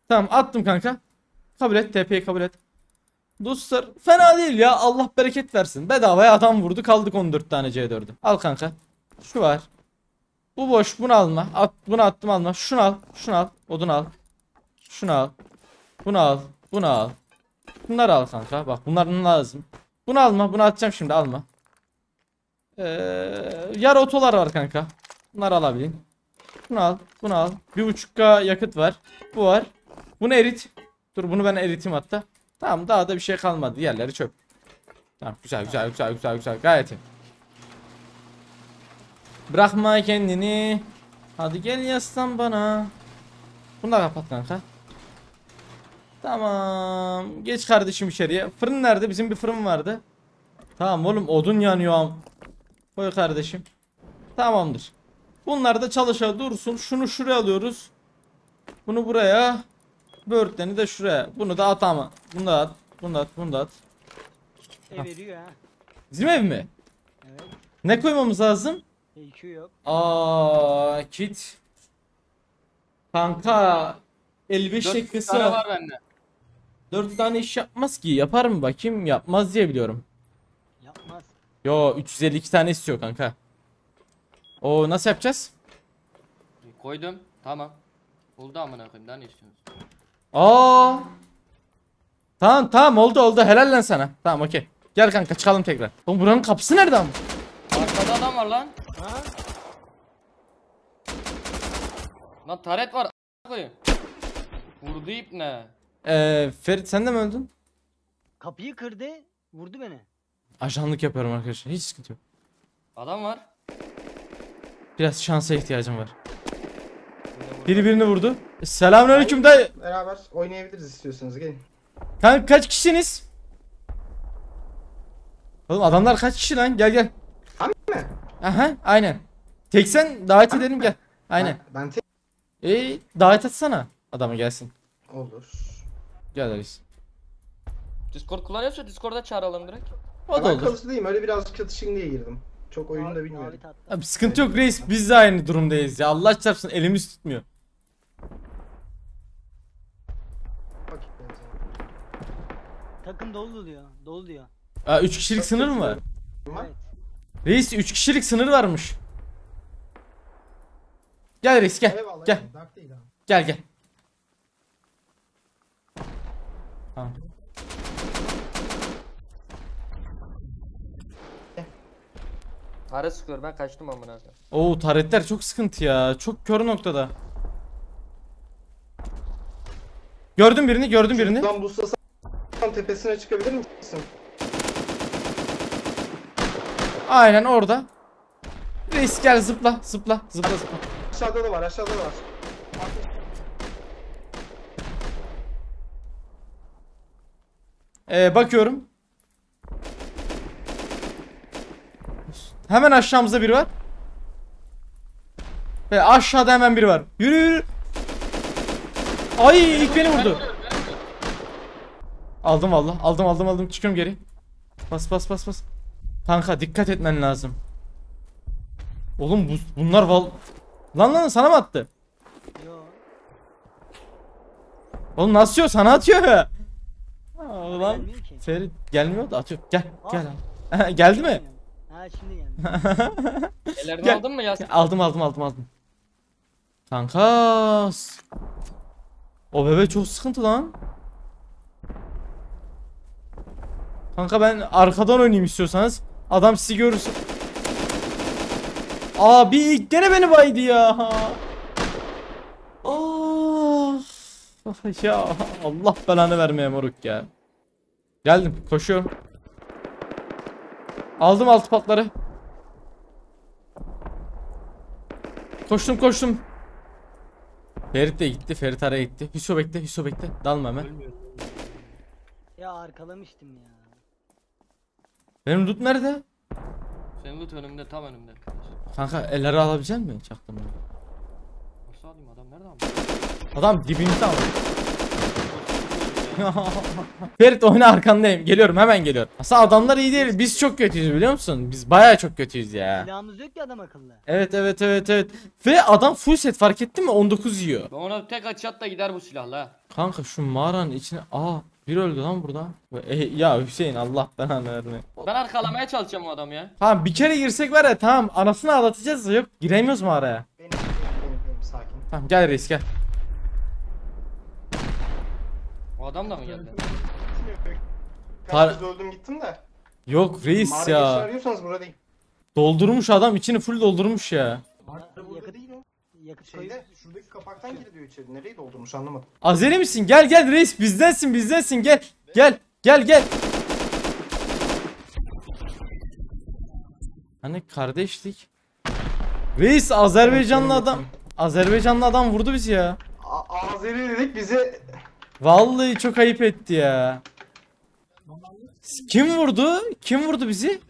Tamam attım kanka. Kabul et TP'yi kabul et. Dostlar fena değil ya Allah bereket versin. Bedavaya adam vurdu kaldık 14 tane C4'ü. Al kanka. Şu var. Bu boş bunu alma. At, bunu attım alma. Şunu al. Şunu al. Odunu al. Şunu al. Bunu al. Bunu al. Bunları al kanka. Bak bunların lazım. Bunu alma. Bunu atacağım şimdi alma. Ee, yarı otolar var kanka. Bunları alabilin. Bunu al. Bunu al. 1.5K yakıt var. Bu var. Bunu erit. Dur bunu ben eriteyim hatta. Tamam daha da bir şey kalmadı. Diğerleri çöp. Tamam güzel güzel güzel güzel güzel. Gayet iyi. Bırakma kendini. Hadi gel yaslan bana. Bunu da kapat kanka. Tamam. Geç kardeşim içeriye. Fırın nerede? Bizim bir fırın vardı. Tamam oğlum odun yanıyor. Koy kardeşim. Tamamdır. Bunlar da çalışa dursun. Şunu şuraya alıyoruz. Bunu buraya. Böğürtleni de şuraya. Bunu da at ama. Bunu da at. Bunu da at. Bunu da at. Ev veriyor ha. Bizim ev mi? Evet. Ne koymamız lazım? EQ yok. Aa kit. Kanka 55 Dört tane dakikası var bende. 4 tane iş yapmaz ki. Yapar mı bakayım? Yapmaz diye biliyorum. Yo 352 tane istiyor kanka. O nasıl yapacağız? Koydum. Tamam. Oldu amına koyayım. Daha ne istiyorsunuz? Aa. Tamam tamam oldu oldu helal lan sana. Tamam okey. Gel kanka çıkalım tekrar. Oğlum buranın kapısı nerede ama? Arkada adam var lan. Ha? Lan taret var. koyayım. Vurdu ip ne? Ee, Ferit sen de mi öldün? Kapıyı kırdı. Vurdu beni. Ajanlık yapıyorum arkadaşlar. Hiç sıkıntı yok. Adam var. Biraz şansa ihtiyacım var. Biri birini vurdu. Selamünaleyküm dayı. Beraber oynayabiliriz istiyorsanız gelin. Kanka kaç kişisiniz? Oğlum adamlar kaç kişi lan? Gel gel. Abi mi? Aha aynen. Tek sen davet edelim gel. Aynen. Ben, ben tek Ee, davet etsene. Adamı gelsin. olur. Gel reis. Discord kullanıyorsa Discord'a çağıralım direkt. O da ben olur. kalıcılıyım öyle birazcık çatışın diye girdim. Çok oyunu da bilmiyorum. Abi sıkıntı yok reis. Biz de aynı durumdayız ya. Allah çarpsın elimiz tutmuyor. Takım dolu diyor. Dolu diyor. Aa 3 kişilik sınır mı var? Evet. Reis 3 kişilik sınır varmış. Gel reis gel. Eyvallah. Gel. Dark değil abi. Gel gel. Tamam. Taret sıkıyor ben kaçtım amına koyayım. Oo taretler çok sıkıntı ya. Çok kör noktada. Gördüm birini, gördüm birini. Lan buslasan tepesine çıkabilir misin? Aynen orada. Reis gel zıpla, zıpla, zıpla, zıpla. Aşağıda da var aşağıda da var. Ee, bakıyorum. Hemen aşağımızda biri var. Ve aşağıda hemen biri var. Yürü yürü. Ay ilk beni vurdu. Aldım valla. Aldım aldım aldım. Çıkıyorum geri. Bas bas bas bas. Kanka dikkat etmen lazım. Oğlum bu, bunlar val... Lan lan sana mı attı? Oğlum nasıl yok? Sana atıyor. Aa, Ulan. Ferit gelmiyor da atıyor. Gel gel. Geldi mi? Ha şimdi geldi. Ellerini Gel. aldın mı ya? Aldım aldım aldım aldım. Kanka. O bebe çok sıkıntı lan. Kanka ben arkadan oynayayım istiyorsanız. Adam sizi görürsün. Abi gene beni baydı ya. Ah. Ya Allah belanı vermeye moruk ya. Geldim koşuyorum. Aldım altı patları. Koştum koştum. Ferit de gitti. Ferit araya gitti. Hüso bekle. Hüso bekle. Dalma hemen. Ya arkalamıştım ya. Benim loot nerede? Senin loot önümde tam önümde. Kanka elleri alabilecek misin? Çaktım ben. Nasıl alayım adam nerede ama? Adam dibimizde ama. Ferit oyna arkandayım. Geliyorum hemen geliyorum. Aslında adamlar iyi değil. Biz çok kötüyüz biliyor musun? Biz baya çok kötüyüz ya. Silahımız yok ki adam akıllı. Evet evet evet evet. Ve adam full set fark ettin mi? 19 yiyor. Ben ona tek açatla gider bu silahla. Kanka şu mağaranın içine... Aa bir öldü lan burada. E, ya Hüseyin Allah belanı verme. Ben arkalamaya çalışacağım o adamı ya. Tamam bir kere girsek var ya tamam anasını ağlatacağız yok giremiyoruz mağaraya. Benim benim benim, benim sakin. Tamam gel reis gel. O adam da mı geldi? Par- öldüm gittim de. Yok reis Mağara ya. arıyorsanız burada değil. Doldurmuş adam içini full doldurmuş ya. Mağara burada yakıt- değil o. Yakıt koyup Şeyde şuradaki kapaktan giriliyor içeri. Nereyi doldurmuş anlamadım. Azeri misin? Gel gel reis bizdensin bizdensin gel. Gel gel gel. Hani kardeşlik. Reis Azerbaycanlı adam. Azerbaycanlı adam vurdu bizi ya. A- Azeri dedik bizi Vallahi çok ayıp etti ya. Kim vurdu? Kim vurdu bizi?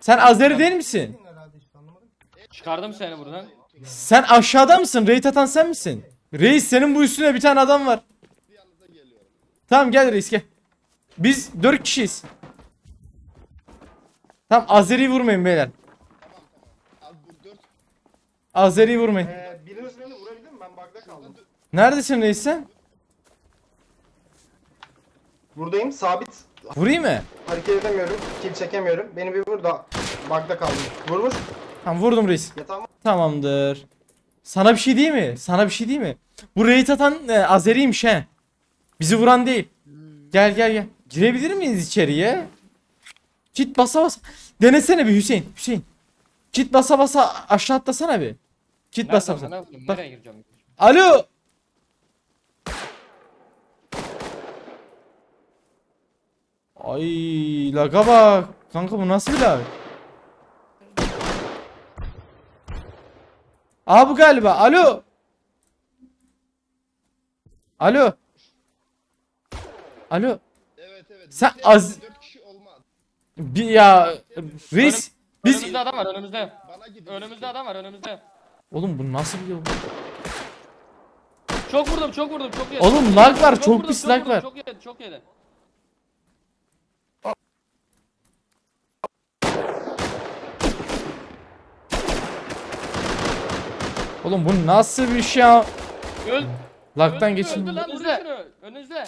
Sen Azeri değil misin? Herhalde işte anlamadım. Çıkardım seni buradan. Sen aşağıda mısın? Raid atan sen misin? Reis senin bu üstüne bir tane adam var. Tamam gel reis gel. Biz dört kişiyiz. Tamam Azeri vurmayın beyler. Azeri vurmayın. Ee, biriniz beni vurabilir mi? Ben bug'da kaldım. Neredesin reis sen? Buradayım sabit. Vurayım mı? Hareket edemiyorum. Kill çekemiyorum. Beni bir vur da bug'da kaldım. Vur vur. Tamam vurdum reis. Yatağım var. Tamamdır. Sana bir şey değil mi? Sana bir şey değil mi? Bu raid atan e, Azeri'ymiş he. Bizi vuran değil. Gel gel gel. Girebilir miyiz içeriye? Kit basa basa. Denesene bir Hüseyin. Hüseyin. Kit basa basa aşağı atlasana bir. Kit basa basa. Nereye gireceğim? Alo. Ay laga bak. Kanka bu nasıl bir lag? Aa bu galiba. Alo. Alo. Alo. evet evet. Sen az- dört kişi olmaz. Bir ya reis biz Önümüzde adam var önümüzde. Önümüzde adam var önümüzde. Oğlum bu nasıl bir yol? Çok vurdum çok vurdum çok yedi. Oğlum lag var, çok vurdum, pis lag vurdum, var. Çok yedi çok yedi. Oğlum bu nasıl bir şey ya? Öl. Lag'dan öldü, geçin. Öldü lan önünüzde. Önünüzde.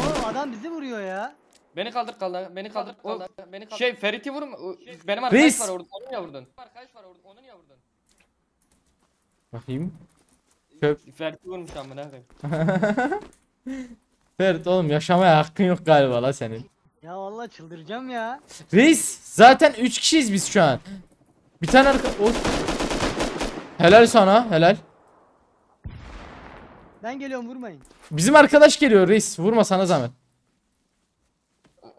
Oğlum adam bizi vuruyor ya. Beni kaldır kaldır. Beni kaldır kaldır. Beni kaldır. Şey Ferit'i vurma. O- Benim arkadaş Reis. var orada. Onu niye vurdun? Arkadaş var orada. Onu niye vurdun? Bakayım. Ferit'i vurmuş amına koyayım. Ferit oğlum yaşamaya hakkın yok galiba la senin. Ya vallahi çıldıracağım ya. Reis zaten 3 kişiyiz biz şu an. Bir tane arka... O... Helal sana helal. Ben geliyorum vurmayın. Bizim arkadaş geliyor reis. Vurma sana zahmet.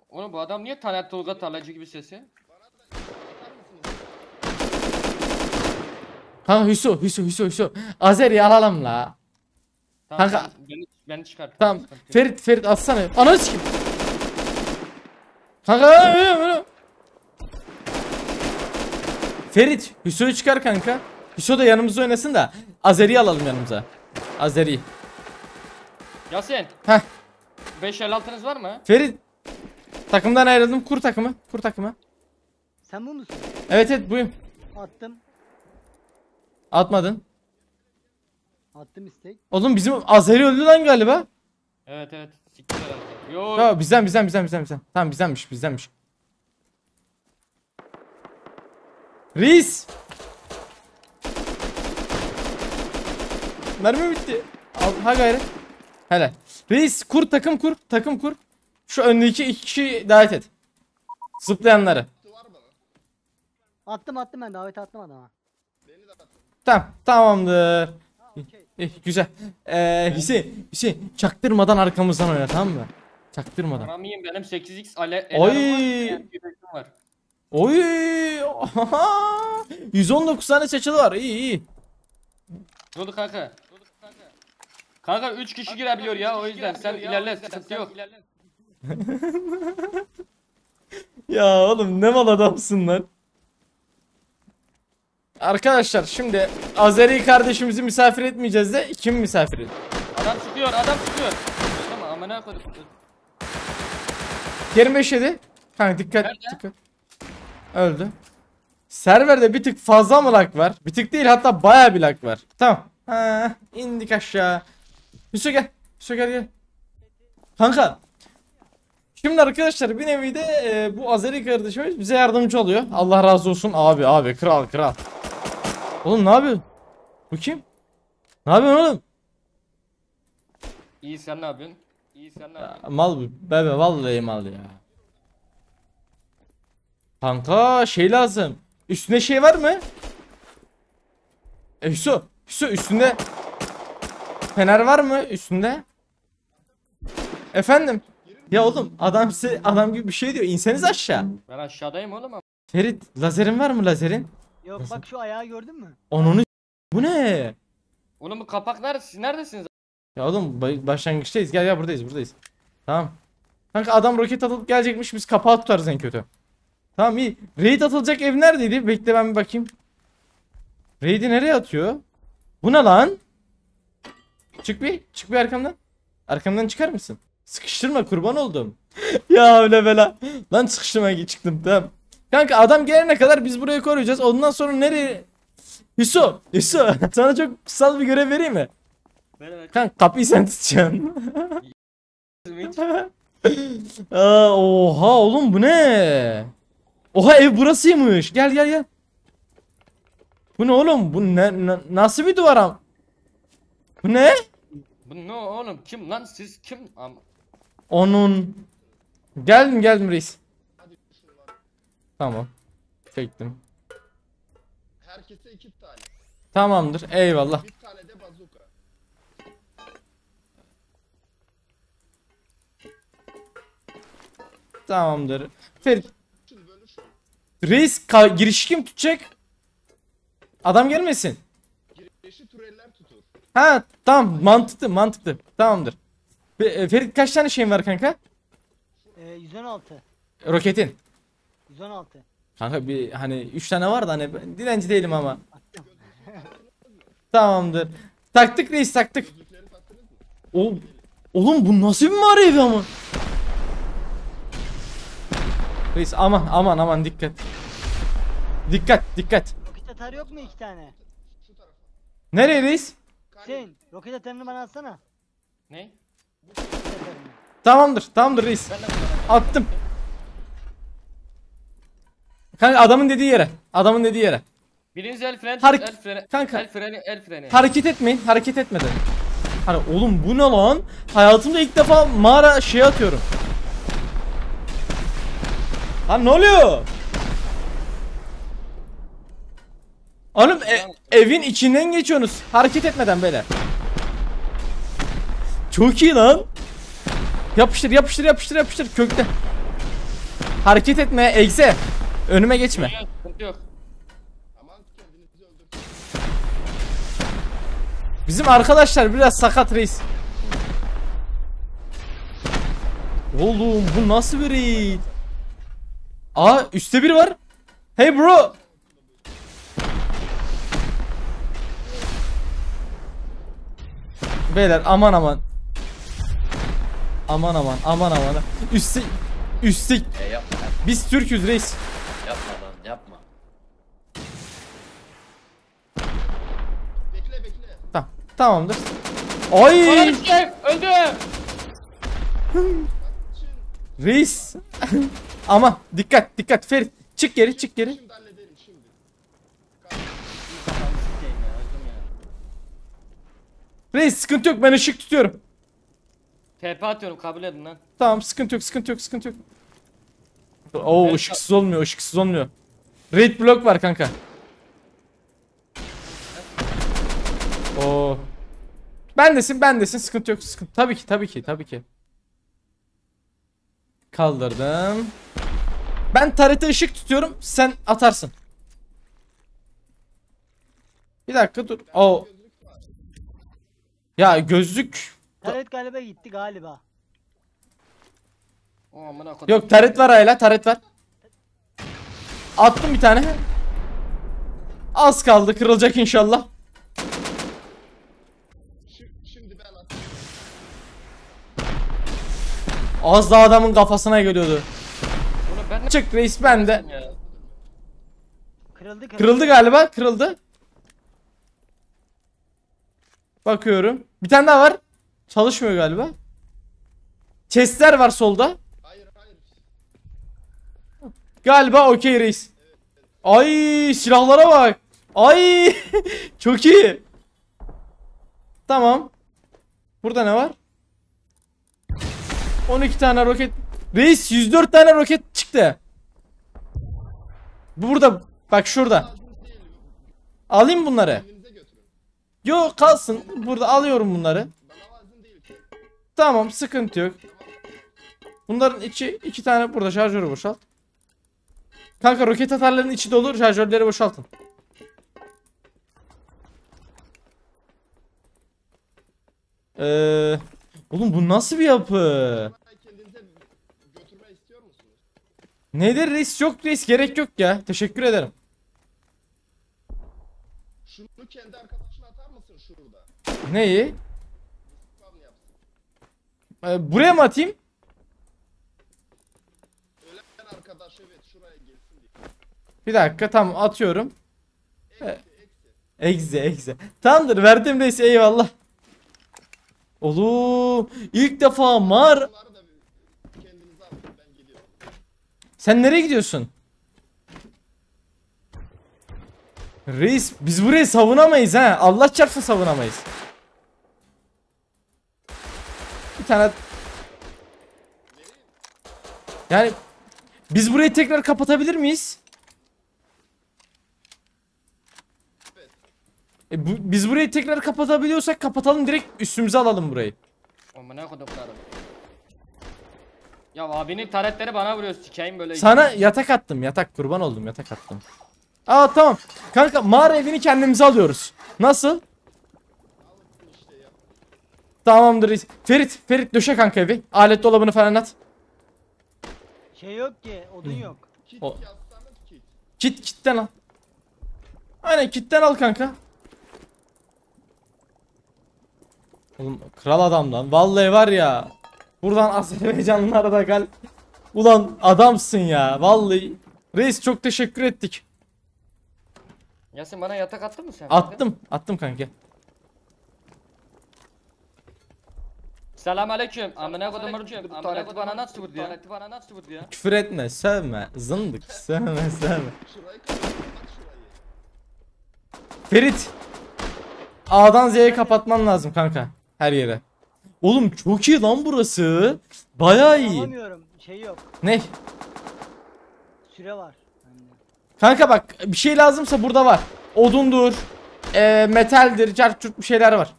Oğlum bu adam niye Taner Tolga Tarlacı gibi sesi? Kanka Hüso Hüso Hüso Hüso. Azeri alalım la. Tamam, Kanka- Beni, beni çıkart. Tamam. Ferit Ferit atsana. Ananı sikim. Kanka. Ferit Hüso'yu çıkar kanka. Hüso da yanımızda oynasın da Azeri'yi alalım yanımıza. Azeri. Yasin. Heh. 5 el altınız var mı? Ferit. Takımdan ayrıldım. Kur takımı. Kur takımı. Sen bu musun? Evet evet buyum. Attım. Atmadın. Attım istek. Oğlum bizim Azeri öldü lan galiba. Evet evet. Siktir herhalde. Yo. Ya bizden bizden bizden bizden bizden. Tamam bizdenmiş bizdenmiş. Reis. Mermi bitti. Al, ha gayret. Helal. Reis kur takım kur takım kur. Şu öndeki iki kişi davet et. Zıplayanları. Attım attım ben davet attım adama. Beni de atın. Tamam tamamdır. Ha okey. İyi, güzel. Ee, Hüseyin, Hüseyin çaktırmadan arkamızdan oyna tamam mı? Çaktırmadan. Aramiyim benim 8x ale Oy. var. Oy! 119 tane seçili var. İyi iyi. Ne oldu kanka? Kanka 3 kişi girebiliyor ya o yüzden sen ilerle sıkıntı yok. Ya oğlum ne mal adamsın lan. Arkadaşlar şimdi Azeri kardeşimizi misafir etmeyeceğiz de kim misafir et? Adam sıkıyor adam sıkıyor. Tamam amına koydum. Kerim 5 yedi. Kanka dikkat Nerede? dikkat. Öldü. Serverde bir tık fazla mı lag var? Bir tık değil hatta baya bir lag var. Tamam. Ha, indik aşağı. Hüso gel. Hüso gel gel. Kanka. Şimdi arkadaşlar bir nevi de e, bu Azeri kardeşimiz bize yardımcı oluyor. Allah razı olsun abi abi kral kral. Oğlum ne yapıyorsun? Bu kim? Ne yapıyorsun oğlum? İyi sen ne yapıyorsun? İyi sen ne yapıyorsun? Ya, mal. Bebe vallahi mal ya. Kanka şey lazım. Üstünde şey var mı? E Hüso. Hüso üstünde. Fener var mı üstünde? Efendim. Ya oğlum adam size adam gibi bir şey diyor. İnseniz aşağı. Ben aşağıdayım oğlum ama. Ferit lazerin var mı lazerin? Yok Nasıl? bak şu ayağı gördün mü? Onunu bu ne? Oğlum bu kapak nerede? Siz neredesiniz? Ya oğlum ba- başlangıçtayız. Gel gel buradayız buradayız. Tamam. Kanka adam roket atıp gelecekmiş biz kapağı tutarız en kötü. Tamam iyi. Raid atılacak ev neredeydi? Bekle ben bir bakayım. Raid'i nereye atıyor? Bu ne lan? Çık bir. Çık bir arkamdan. Arkamdan çıkar mısın? Sıkıştırma kurban oldum. ya öyle bela. Lan sıkıştırmaya çıktım tamam. Kanka adam gelene kadar biz burayı koruyacağız. Ondan sonra nereye? Hüso, Hüso sana çok kutsal bir görev vereyim mi? Kanka kapıyı sen tutacaksın. Aa, oha oğlum bu ne? Oha ev burasıymış. Gel gel gel. Bu ne oğlum? Bu ne, na- nasıl bir duvar am? Bu ne? Bu ne oğlum kim lan siz kim? Am Onun. Geldim geldim reis. Tamam. Çektim. Herkese iki tane. Tamamdır. Eyvallah. Bir tane de bazuka. Tamamdır. Ferit. Reis girişi kim tutacak? Adam gelmesin. Girişi türeller tutur. Ha tamam mantıklı mantıklı. Tamamdır. Fe- e, Ferit kaç tane şeyin var kanka? Ee, 116. Roketin. 116. Kanka bir hani 3 tane var da hani ben dilenci değilim ama. Tamamdır. Taktık reis taktık. Gözlükleri taktınız mı? O Oğlum bu nasıl bir mağara evi ama? Reis aman aman aman dikkat. Dikkat dikkat. Roket atar yok mu iki tane? Şu tarafa. Nereye reis? Hüseyin roket atarını bana atsana. ne? Tamamdır tamamdır reis. Attım. Kanka adamın dediği yere. Adamın dediği yere. Birinci el freni, Harek- el freni, Kanka. el freni, el freni. Hareket etmeyin. Hareket etmeden. Hani oğlum bu ne lan? Hayatımda ilk defa mağara şey atıyorum. Lan ne oluyor? Oğlum e- evin içinden geçiyorsunuz. Hareket etmeden böyle. Çok iyi lan. Yapıştır yapıştır yapıştır yapıştır kökte. Hareket etme egze. Önüme geçme. Yok, yok. Bizim arkadaşlar biraz sakat reis. Oğlum bu nasıl bir raid? Aa üstte biri var. Hey bro. Beyler aman aman. Aman aman aman aman. Üstte üstte E yapma biz Türk'üz reis. yapma lan yapma. Bekle bekle. Tamam tamamdır. Ay sikeyim, öldü. Reis. aman dikkat dikkat Ferit çık geri çık geri. şimdi hallederim şimdi. Kafanı sikeyim ya, öldüm ya. Reis sıkıntı yok ben ışık tutuyorum. TP atıyorum kabul edin lan. Tamam sıkıntı yok sıkıntı yok sıkıntı yok. Oo Evet, ışıksız olmuyor ışıksız olmuyor. Red block var kanka. Oo. Bendesin bendesin sıkıntı yok sıkıntı. Tabii ki tabii ki tabii ki. Kaldırdım. Ben tarete ışık tutuyorum sen atarsın. Bir dakika dur. Oo. Ya gözlük Taret galiba gitti galiba. O amına kodum. Yok taret var hala taret var. Attım bir tane. Az kaldı kırılacak inşallah. Şimdi, şimdi ben attım. Az daha adamın kafasına geliyordu. Bunu ben Çık reis bende. ya. Kırıldı kırıldı. Kırıldı galiba kırıldı. Bakıyorum. Bir tane daha var. Çalışmıyor galiba. Chestler var solda. Hayır hayır. Galiba okey reis. Ay silahlara bak. Ay çok iyi. Tamam. Burada ne var? 12 tane roket. Reis 104 tane roket çıktı. Bu burada. Bak şurada. Alayım bunları. Yo kalsın. Burada alıyorum bunları. Tamam sıkıntı yok. Bunların içi iki tane burada şarjörü boşalt. Kanka roket atarların içi dolu şarjörleri boşaltın. Ee, oğlum bu nasıl bir yapı? Nedir reis yok reis gerek yok ya. Teşekkür ederim. Şunu kendi mısın şurada? Neyi? Ee, buraya mı atayım? Ölen arkadaş evet şuraya gelsin diye. Bir dakika tamam atıyorum. Egze egze. Tamamdır verdim reis eyvallah. Oğlum ilk defa mar. Sen nereye gidiyorsun? Reis biz burayı savunamayız ha. Allah çarpsın savunamayız. Bir tane Yani biz burayı tekrar kapatabilir miyiz? E, bu, biz burayı tekrar kapatabiliyorsak kapatalım direkt üstümüze alalım burayı. Amına koduklarım. Ya abinin taretleri bana vuruyor sikeyim böyle. Sana yatak attım yatak kurban oldum yatak attım. Aa tamam. Kanka mağara evini kendimize alıyoruz. Nasıl? Tamamdır. reis. Ferit, Ferit döşe kanka evi. Alet dolabını falan at. Şey yok ki, odun yok. Kit O-. Kit, kitten al. Aynen kitten al kanka. Oğlum kral adam lan. Vallahi var ya. Buradan Azerbaycanlılara da gel. Ulan adamsın ya. Vallahi. Reis çok teşekkür ettik. Yasin bana yatak attın mı sen? Attım. Attım kanka. Selam aleyküm. Amına kodumun bu tareti bana nasıl vurdu ya? Tareti bana nasıl vurdu ya? Küfür etme, sövme. Zındık. Sövme, sövme. Şurayı kapat bak şurayı. Ferit. A'dan Z'ye kapatman lazım kanka. Her yere. Oğlum çok iyi lan burası. Bayağı iyi. Alamıyorum, şey yok. Ne? Süre var. Kanka bak bir şey lazımsa burada var. Odundur. eee, metaldir. Carçurt bir şeyler var.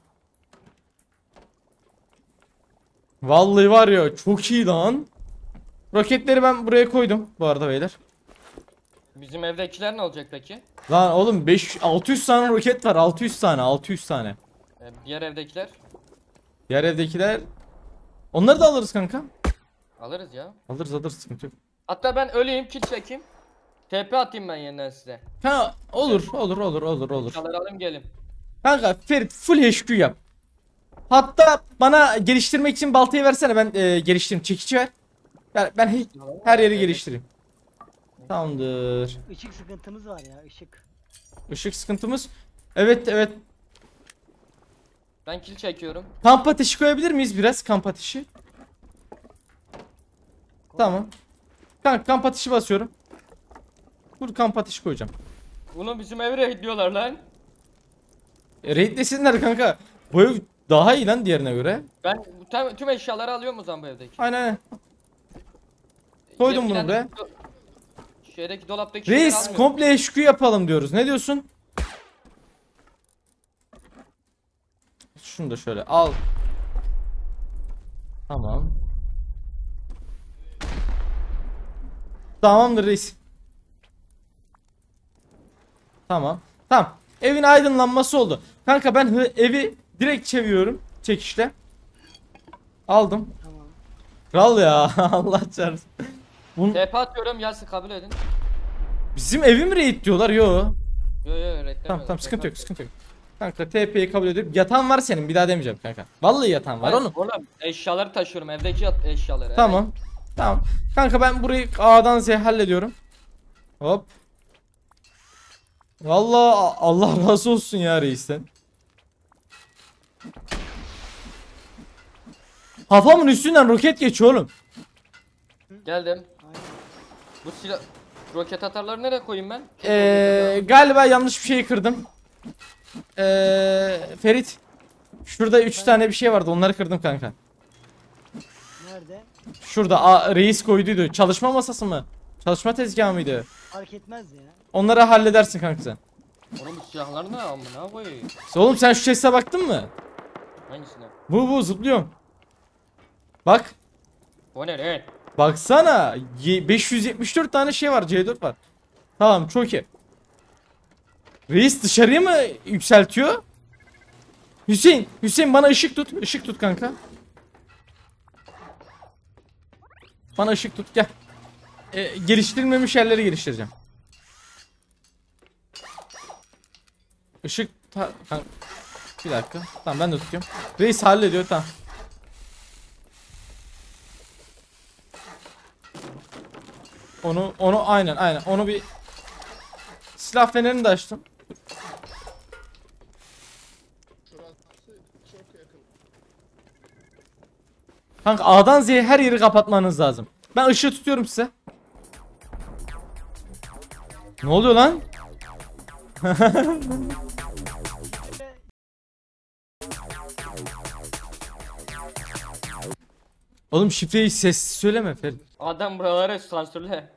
Vallahi var ya çok iyi lan. Roketleri ben buraya koydum bu arada beyler. Bizim evdekiler ne olacak peki? Lan oğlum 5 600 tane roket var. 600 tane, 600 tane. Ee, diğer evdekiler Diğer evdekiler Onları da alırız kanka. alırız ya. Alırız alırız sıkıntı yok. Hatta ben öleyim kill çekeyim. TP atayım ben yeniden size. Ha olur olur olur olur olur. Çalar alayım gelin. Kanka Ferit full HQ yap. Hatta bana geliştirmek için baltayı versene ben e, geliştireyim. Çekici ver. Ben, ben he- her yeri geliştireyim. Tamamdır. Işık sıkıntımız var ya, ışık. Işık sıkıntımız. Evet evet. Ben kill çekiyorum. Kamp ateşi koyabilir miyiz biraz kamp ateşi? Tamam. Kanka kamp ateşi basıyorum. Dur kamp ateşi koyacağım. Bunu bizim eve raidliyorlar lan. E, raidlesinler kanka. Bu ev daha iyi lan diğerine göre. Ben tüm, tüm eşyaları alıyorum o zaman bu evdeki. Aynen aynen. Koydum bunu buraya. do- Şeydeki dolaptaki Reis komple HQ yapalım diyoruz. Ne diyorsun? Şunu da şöyle al. Tamam. Tamamdır reis. Tamam. Tamam. Evin aydınlanması oldu. Kanka ben evi direkt çeviriyorum. Çekişle. Aldım. Tamam. Kral ya. Allah çarpsın. Bun TP atıyorum Yasin kabul edin. bizim evi mi raid diyorlar? Yo. Yo yo reddemiyorum. Tamam tamam sıkıntı yok sıkıntı yok. Kanka TP'yi kabul ediyorum. Yatan var senin bir daha demeyeceğim kanka. Vallahi yatan var Hayır, onu. Oğlum eşyaları taşıyorum evdeki eşyaları. Tamam. Tamam. Kanka ben burayı A'dan Z'ye hallediyorum. Hop. Vallahi A- Allah razı olsun ya reisten. Kafamın üstünden roket geçiyor oğlum. Geldim. Bu silah roket atarları nereye koyayım ben? Ee, galiba yanlış bir şey kırdım. Ee, Ferit. Şurada 3 tane bir şey vardı onları kırdım kanka. Nerede? Şurada a, reis koyduydu. Çalışma masası mı? Çalışma tezgahı mıydı? Fark etmez ya. Onları halledersin kanka sen. Oğlum bu silahlar ne amına koyayım? Oğlum sen şu chest'e baktın mı? Hangisine? Bu bu zıplıyorum. Bak. O ne lan? Baksana. Ye- 574 tane şey var. C4 var. Tamam çok iyi. Reis dışarıya mı yükseltiyor? Hüseyin. Hüseyin bana ışık tut. Işık tut kanka. Bana ışık tut gel. Ee, geliştirilmemiş yerleri geliştireceğim. Işık ta kanka. Bir dakika. Tamam ben de tutuyorum. Reis hallediyor tamam. Onu onu aynen aynen. Onu bir silah fenerini de açtım. Kanka A'dan Z'ye her yeri kapatmanız lazım. Ben ışığı tutuyorum size. Ne oluyor lan? Oğlum şifreyi sessiz söyleme Ferit. Adam buraları sansürle.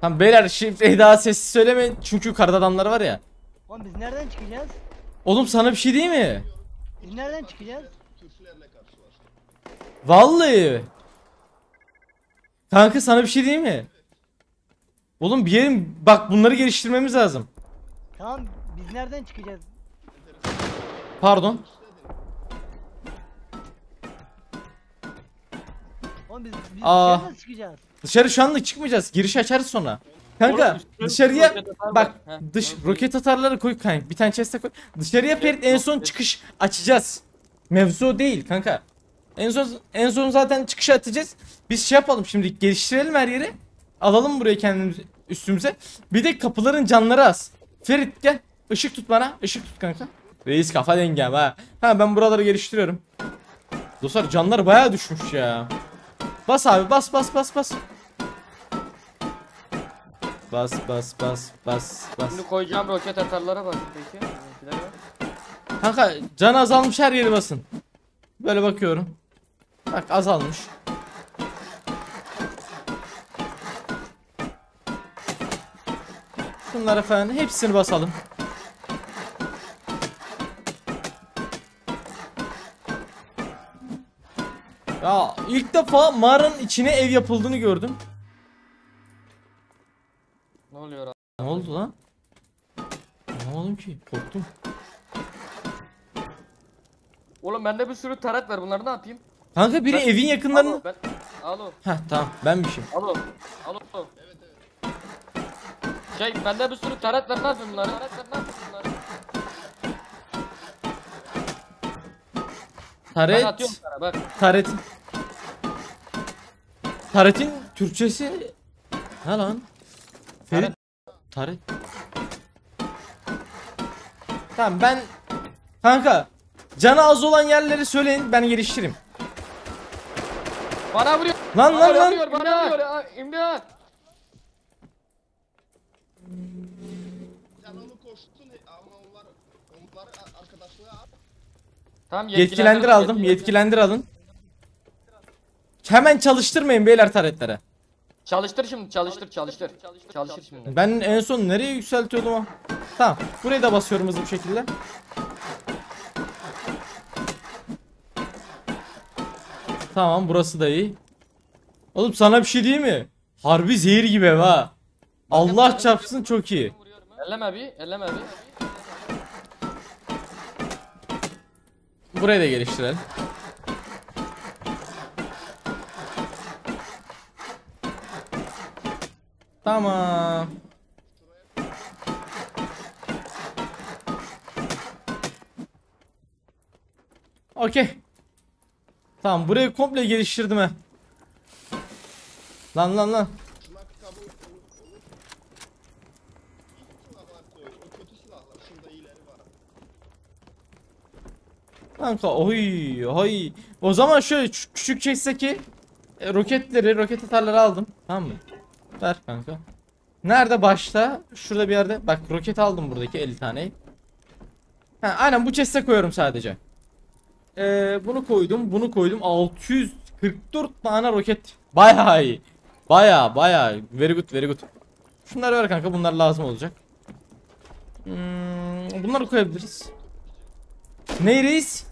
Tamam beyler şifreyi daha sessiz söyleme çünkü yukarıda adamlar var ya. Oğlum biz nereden çıkacağız? Oğlum sana bir şey değil mi? Biz nereden çıkacağız? Türklerle karşılaştık. Vallahi. Kanka sana bir şey değil mi? Oğlum bir yerim bak bunları geliştirmemiz lazım. Tamam biz nereden çıkacağız? Pardon. Oğlum biz, biz Aa. dışarı nasıl çıkacağız? Dışarı şu anlık çıkmayacağız. Giriş açarız sonra. Kanka Oğlum, üstüne dışarıya roket atar bak var. Heh, dış tamam. roket atarları koy kanka. Bir tane chest'e koy. Dışarıya Ferit en son çıkış açacağız. Mevzu o değil kanka. En son en son zaten çıkışı atacağız. Biz şey yapalım şimdi geliştirelim her yeri. Alalım buraya kendimiz üstümüze. Bir de kapıların canları az. Ferit gel. Işık tut bana. Işık tut kanka. Reis kafa dengem ha. Ha ben buraları geliştiriyorum. Dostlar canlar bayağı düşmüş ya. Bas abi bas bas bas bas. Bas bas bas bas bas. Şimdi koyacağım roket atarlara bak peki. Kanka can azalmış her yeri basın. Böyle bakıyorum. Bak azalmış. Bunlara falan hepsini basalım. Ya ilk defa mağaranın içine ev yapıldığını gördüm. Ne oluyor abi? Ne oldu lan? Anlamadım ki. Korktum. Oğlum bende bir sürü taret var bunları ne yapayım? Kanka biri Ben- evin yakınlarını... Alo ben. Alo. Heh tamam benmişim. Alo. Alo. Şey bende bir sürü taret var ne yapayım bunları? Taret var ne yapayım Ben Taret. atıyorum sana bak. Taret. Taret'in Türkçesi ne lan? Ferit. Taret. Tamam ben kanka canı az olan yerleri söyleyin ben geliştireyim. Bana vuruyor. Lan Bana lan lan. vuruyor bana vuruyor. İmdat. Sen onu koştun ama onlar onlar a- arkadaşlığa al. Tamam Yetkilendir aldım. Yetkilendir alın. Hemen çalıştırmayın beyler taretlere. Çalıştır şimdi çalıştır çalıştır. Çalıştır şimdi. Ben en son nereye yükseltiyordum o? Tamam. Buraya da basıyorum hızlı bir şekilde. Tamam burası da iyi. Oğlum sana bir şey diyeyim mi? Harbi zehir gibi ev ha. Allah çarpsın çok iyi. Elleme bir, elleme bir. Burayı da geliştirelim. Tamam. Okey. Tamam burayı komple geliştirdim he. Lan lan lan. Şuna kabul olur. olur. İyi silahlar koy. O kötü silahlar. Şurada iyileri var. Kanka oy oy. O zaman şöyle küçük çekseki e, roketleri, roket atarları aldım. Tamam mı? Ver kanka. Nerede başta? Şurada bir yerde. Bak roket aldım buradaki 50 taneyi. Ha, aynen bu chest'e koyuyorum sadece. Ee, bunu koydum, bunu koydum. 644 tane roket. Bayağı iyi. Bayağı bayağı. Very good, very good. Şunları ver kanka, bunlar lazım olacak. Hmm, bunları koyabiliriz. Ne reis?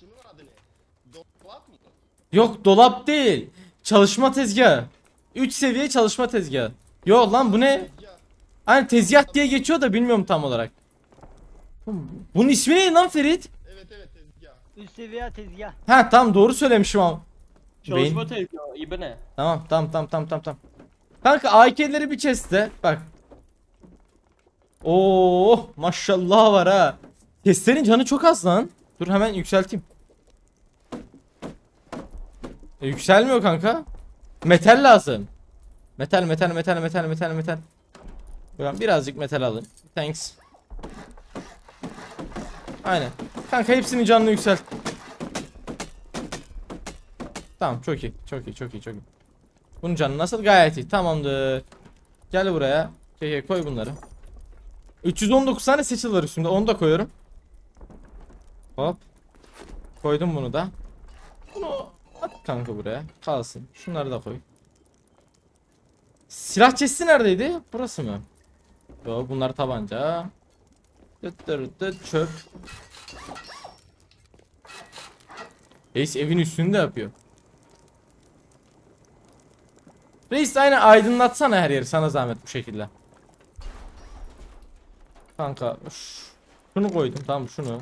Şunun adı ne? Dolap mı? Yok dolap değil. Çalışma tezgahı. 3 seviye çalışma tezgahı. Yok lan bu ne? Hani tezgah diye geçiyor da bilmiyorum tam olarak. Bunun ismi ne lan Ferit? evet evet tezgah. Üst seviye tezgah. Ha tamam doğru söylemişim ama. Çalışma Beyin- tezgahı, ibne. Tamam tamam tamam tamam tamam tamam. Kanka AK'leri bir chest'te bak. Oo maşallah var ha. Testlerin canı çok az lan. Dur hemen yükselteyim. E, yükselmiyor kanka. Metal lazım. Metal metal metal metal metal metal. Ben birazcık metal alayım. Thanks. Aynen. Kanka hepsinin canını yükselt. Tamam çok iyi. Çok iyi çok iyi çok iyi. Bunun canı nasıl? Gayet iyi. Tamamdır. Gel buraya. Şey, koy bunları. 319 tane seçil var üstümde. Onu da koyuyorum. Hop. Koydum bunu da. Bunu at kanka buraya. Kalsın. Şunları da koy. Silah chest'i neredeydi? Burası mı? Yo bunlar tabanca. Dıt dıt dıt çöp. Reis evin üstünde yapıyor. Reis aynı aydınlatsana her yeri sana zahmet bu şekilde. Kanka şunu koydum tamam şunu.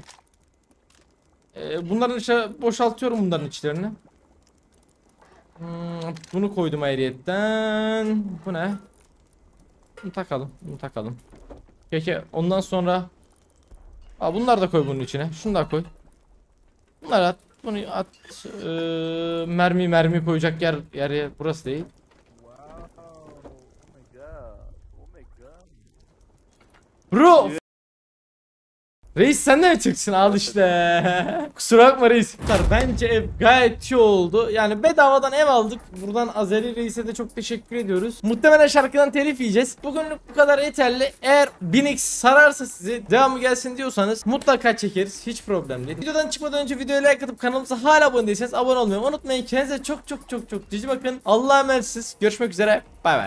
Ee, bunların içe boşaltıyorum bunların içlerini. Hmm, bunu koydum ayrıyetten. Bu ne? Bunu takalım. Bunu takalım. Peki ondan sonra Aa, bunlar da koy bunun içine. Şunu da koy. Bunları at. Bunu at. Ee, mermi mermi koyacak yer yer yer burası değil. Bro. Reis sen de mi çıksın al işte. Kusura bakma reis. Bence ev gayet iyi oldu. Yani bedavadan ev aldık. Buradan Azeri Reis'e de çok teşekkür ediyoruz. Muhtemelen şarkıdan telif yiyeceğiz. Bugünlük bu kadar yeterli. Eğer 1000x sararsa sizi devamı gelsin diyorsanız mutlaka çekeriz. Hiç problem değil. Videodan çıkmadan önce videoya like atıp kanalımıza hala abone değilseniz abone olmayı unutmayın. Kendinize çok çok çok çok cici bakın. Allah'a emanetsiniz. Görüşmek üzere. Bay bay.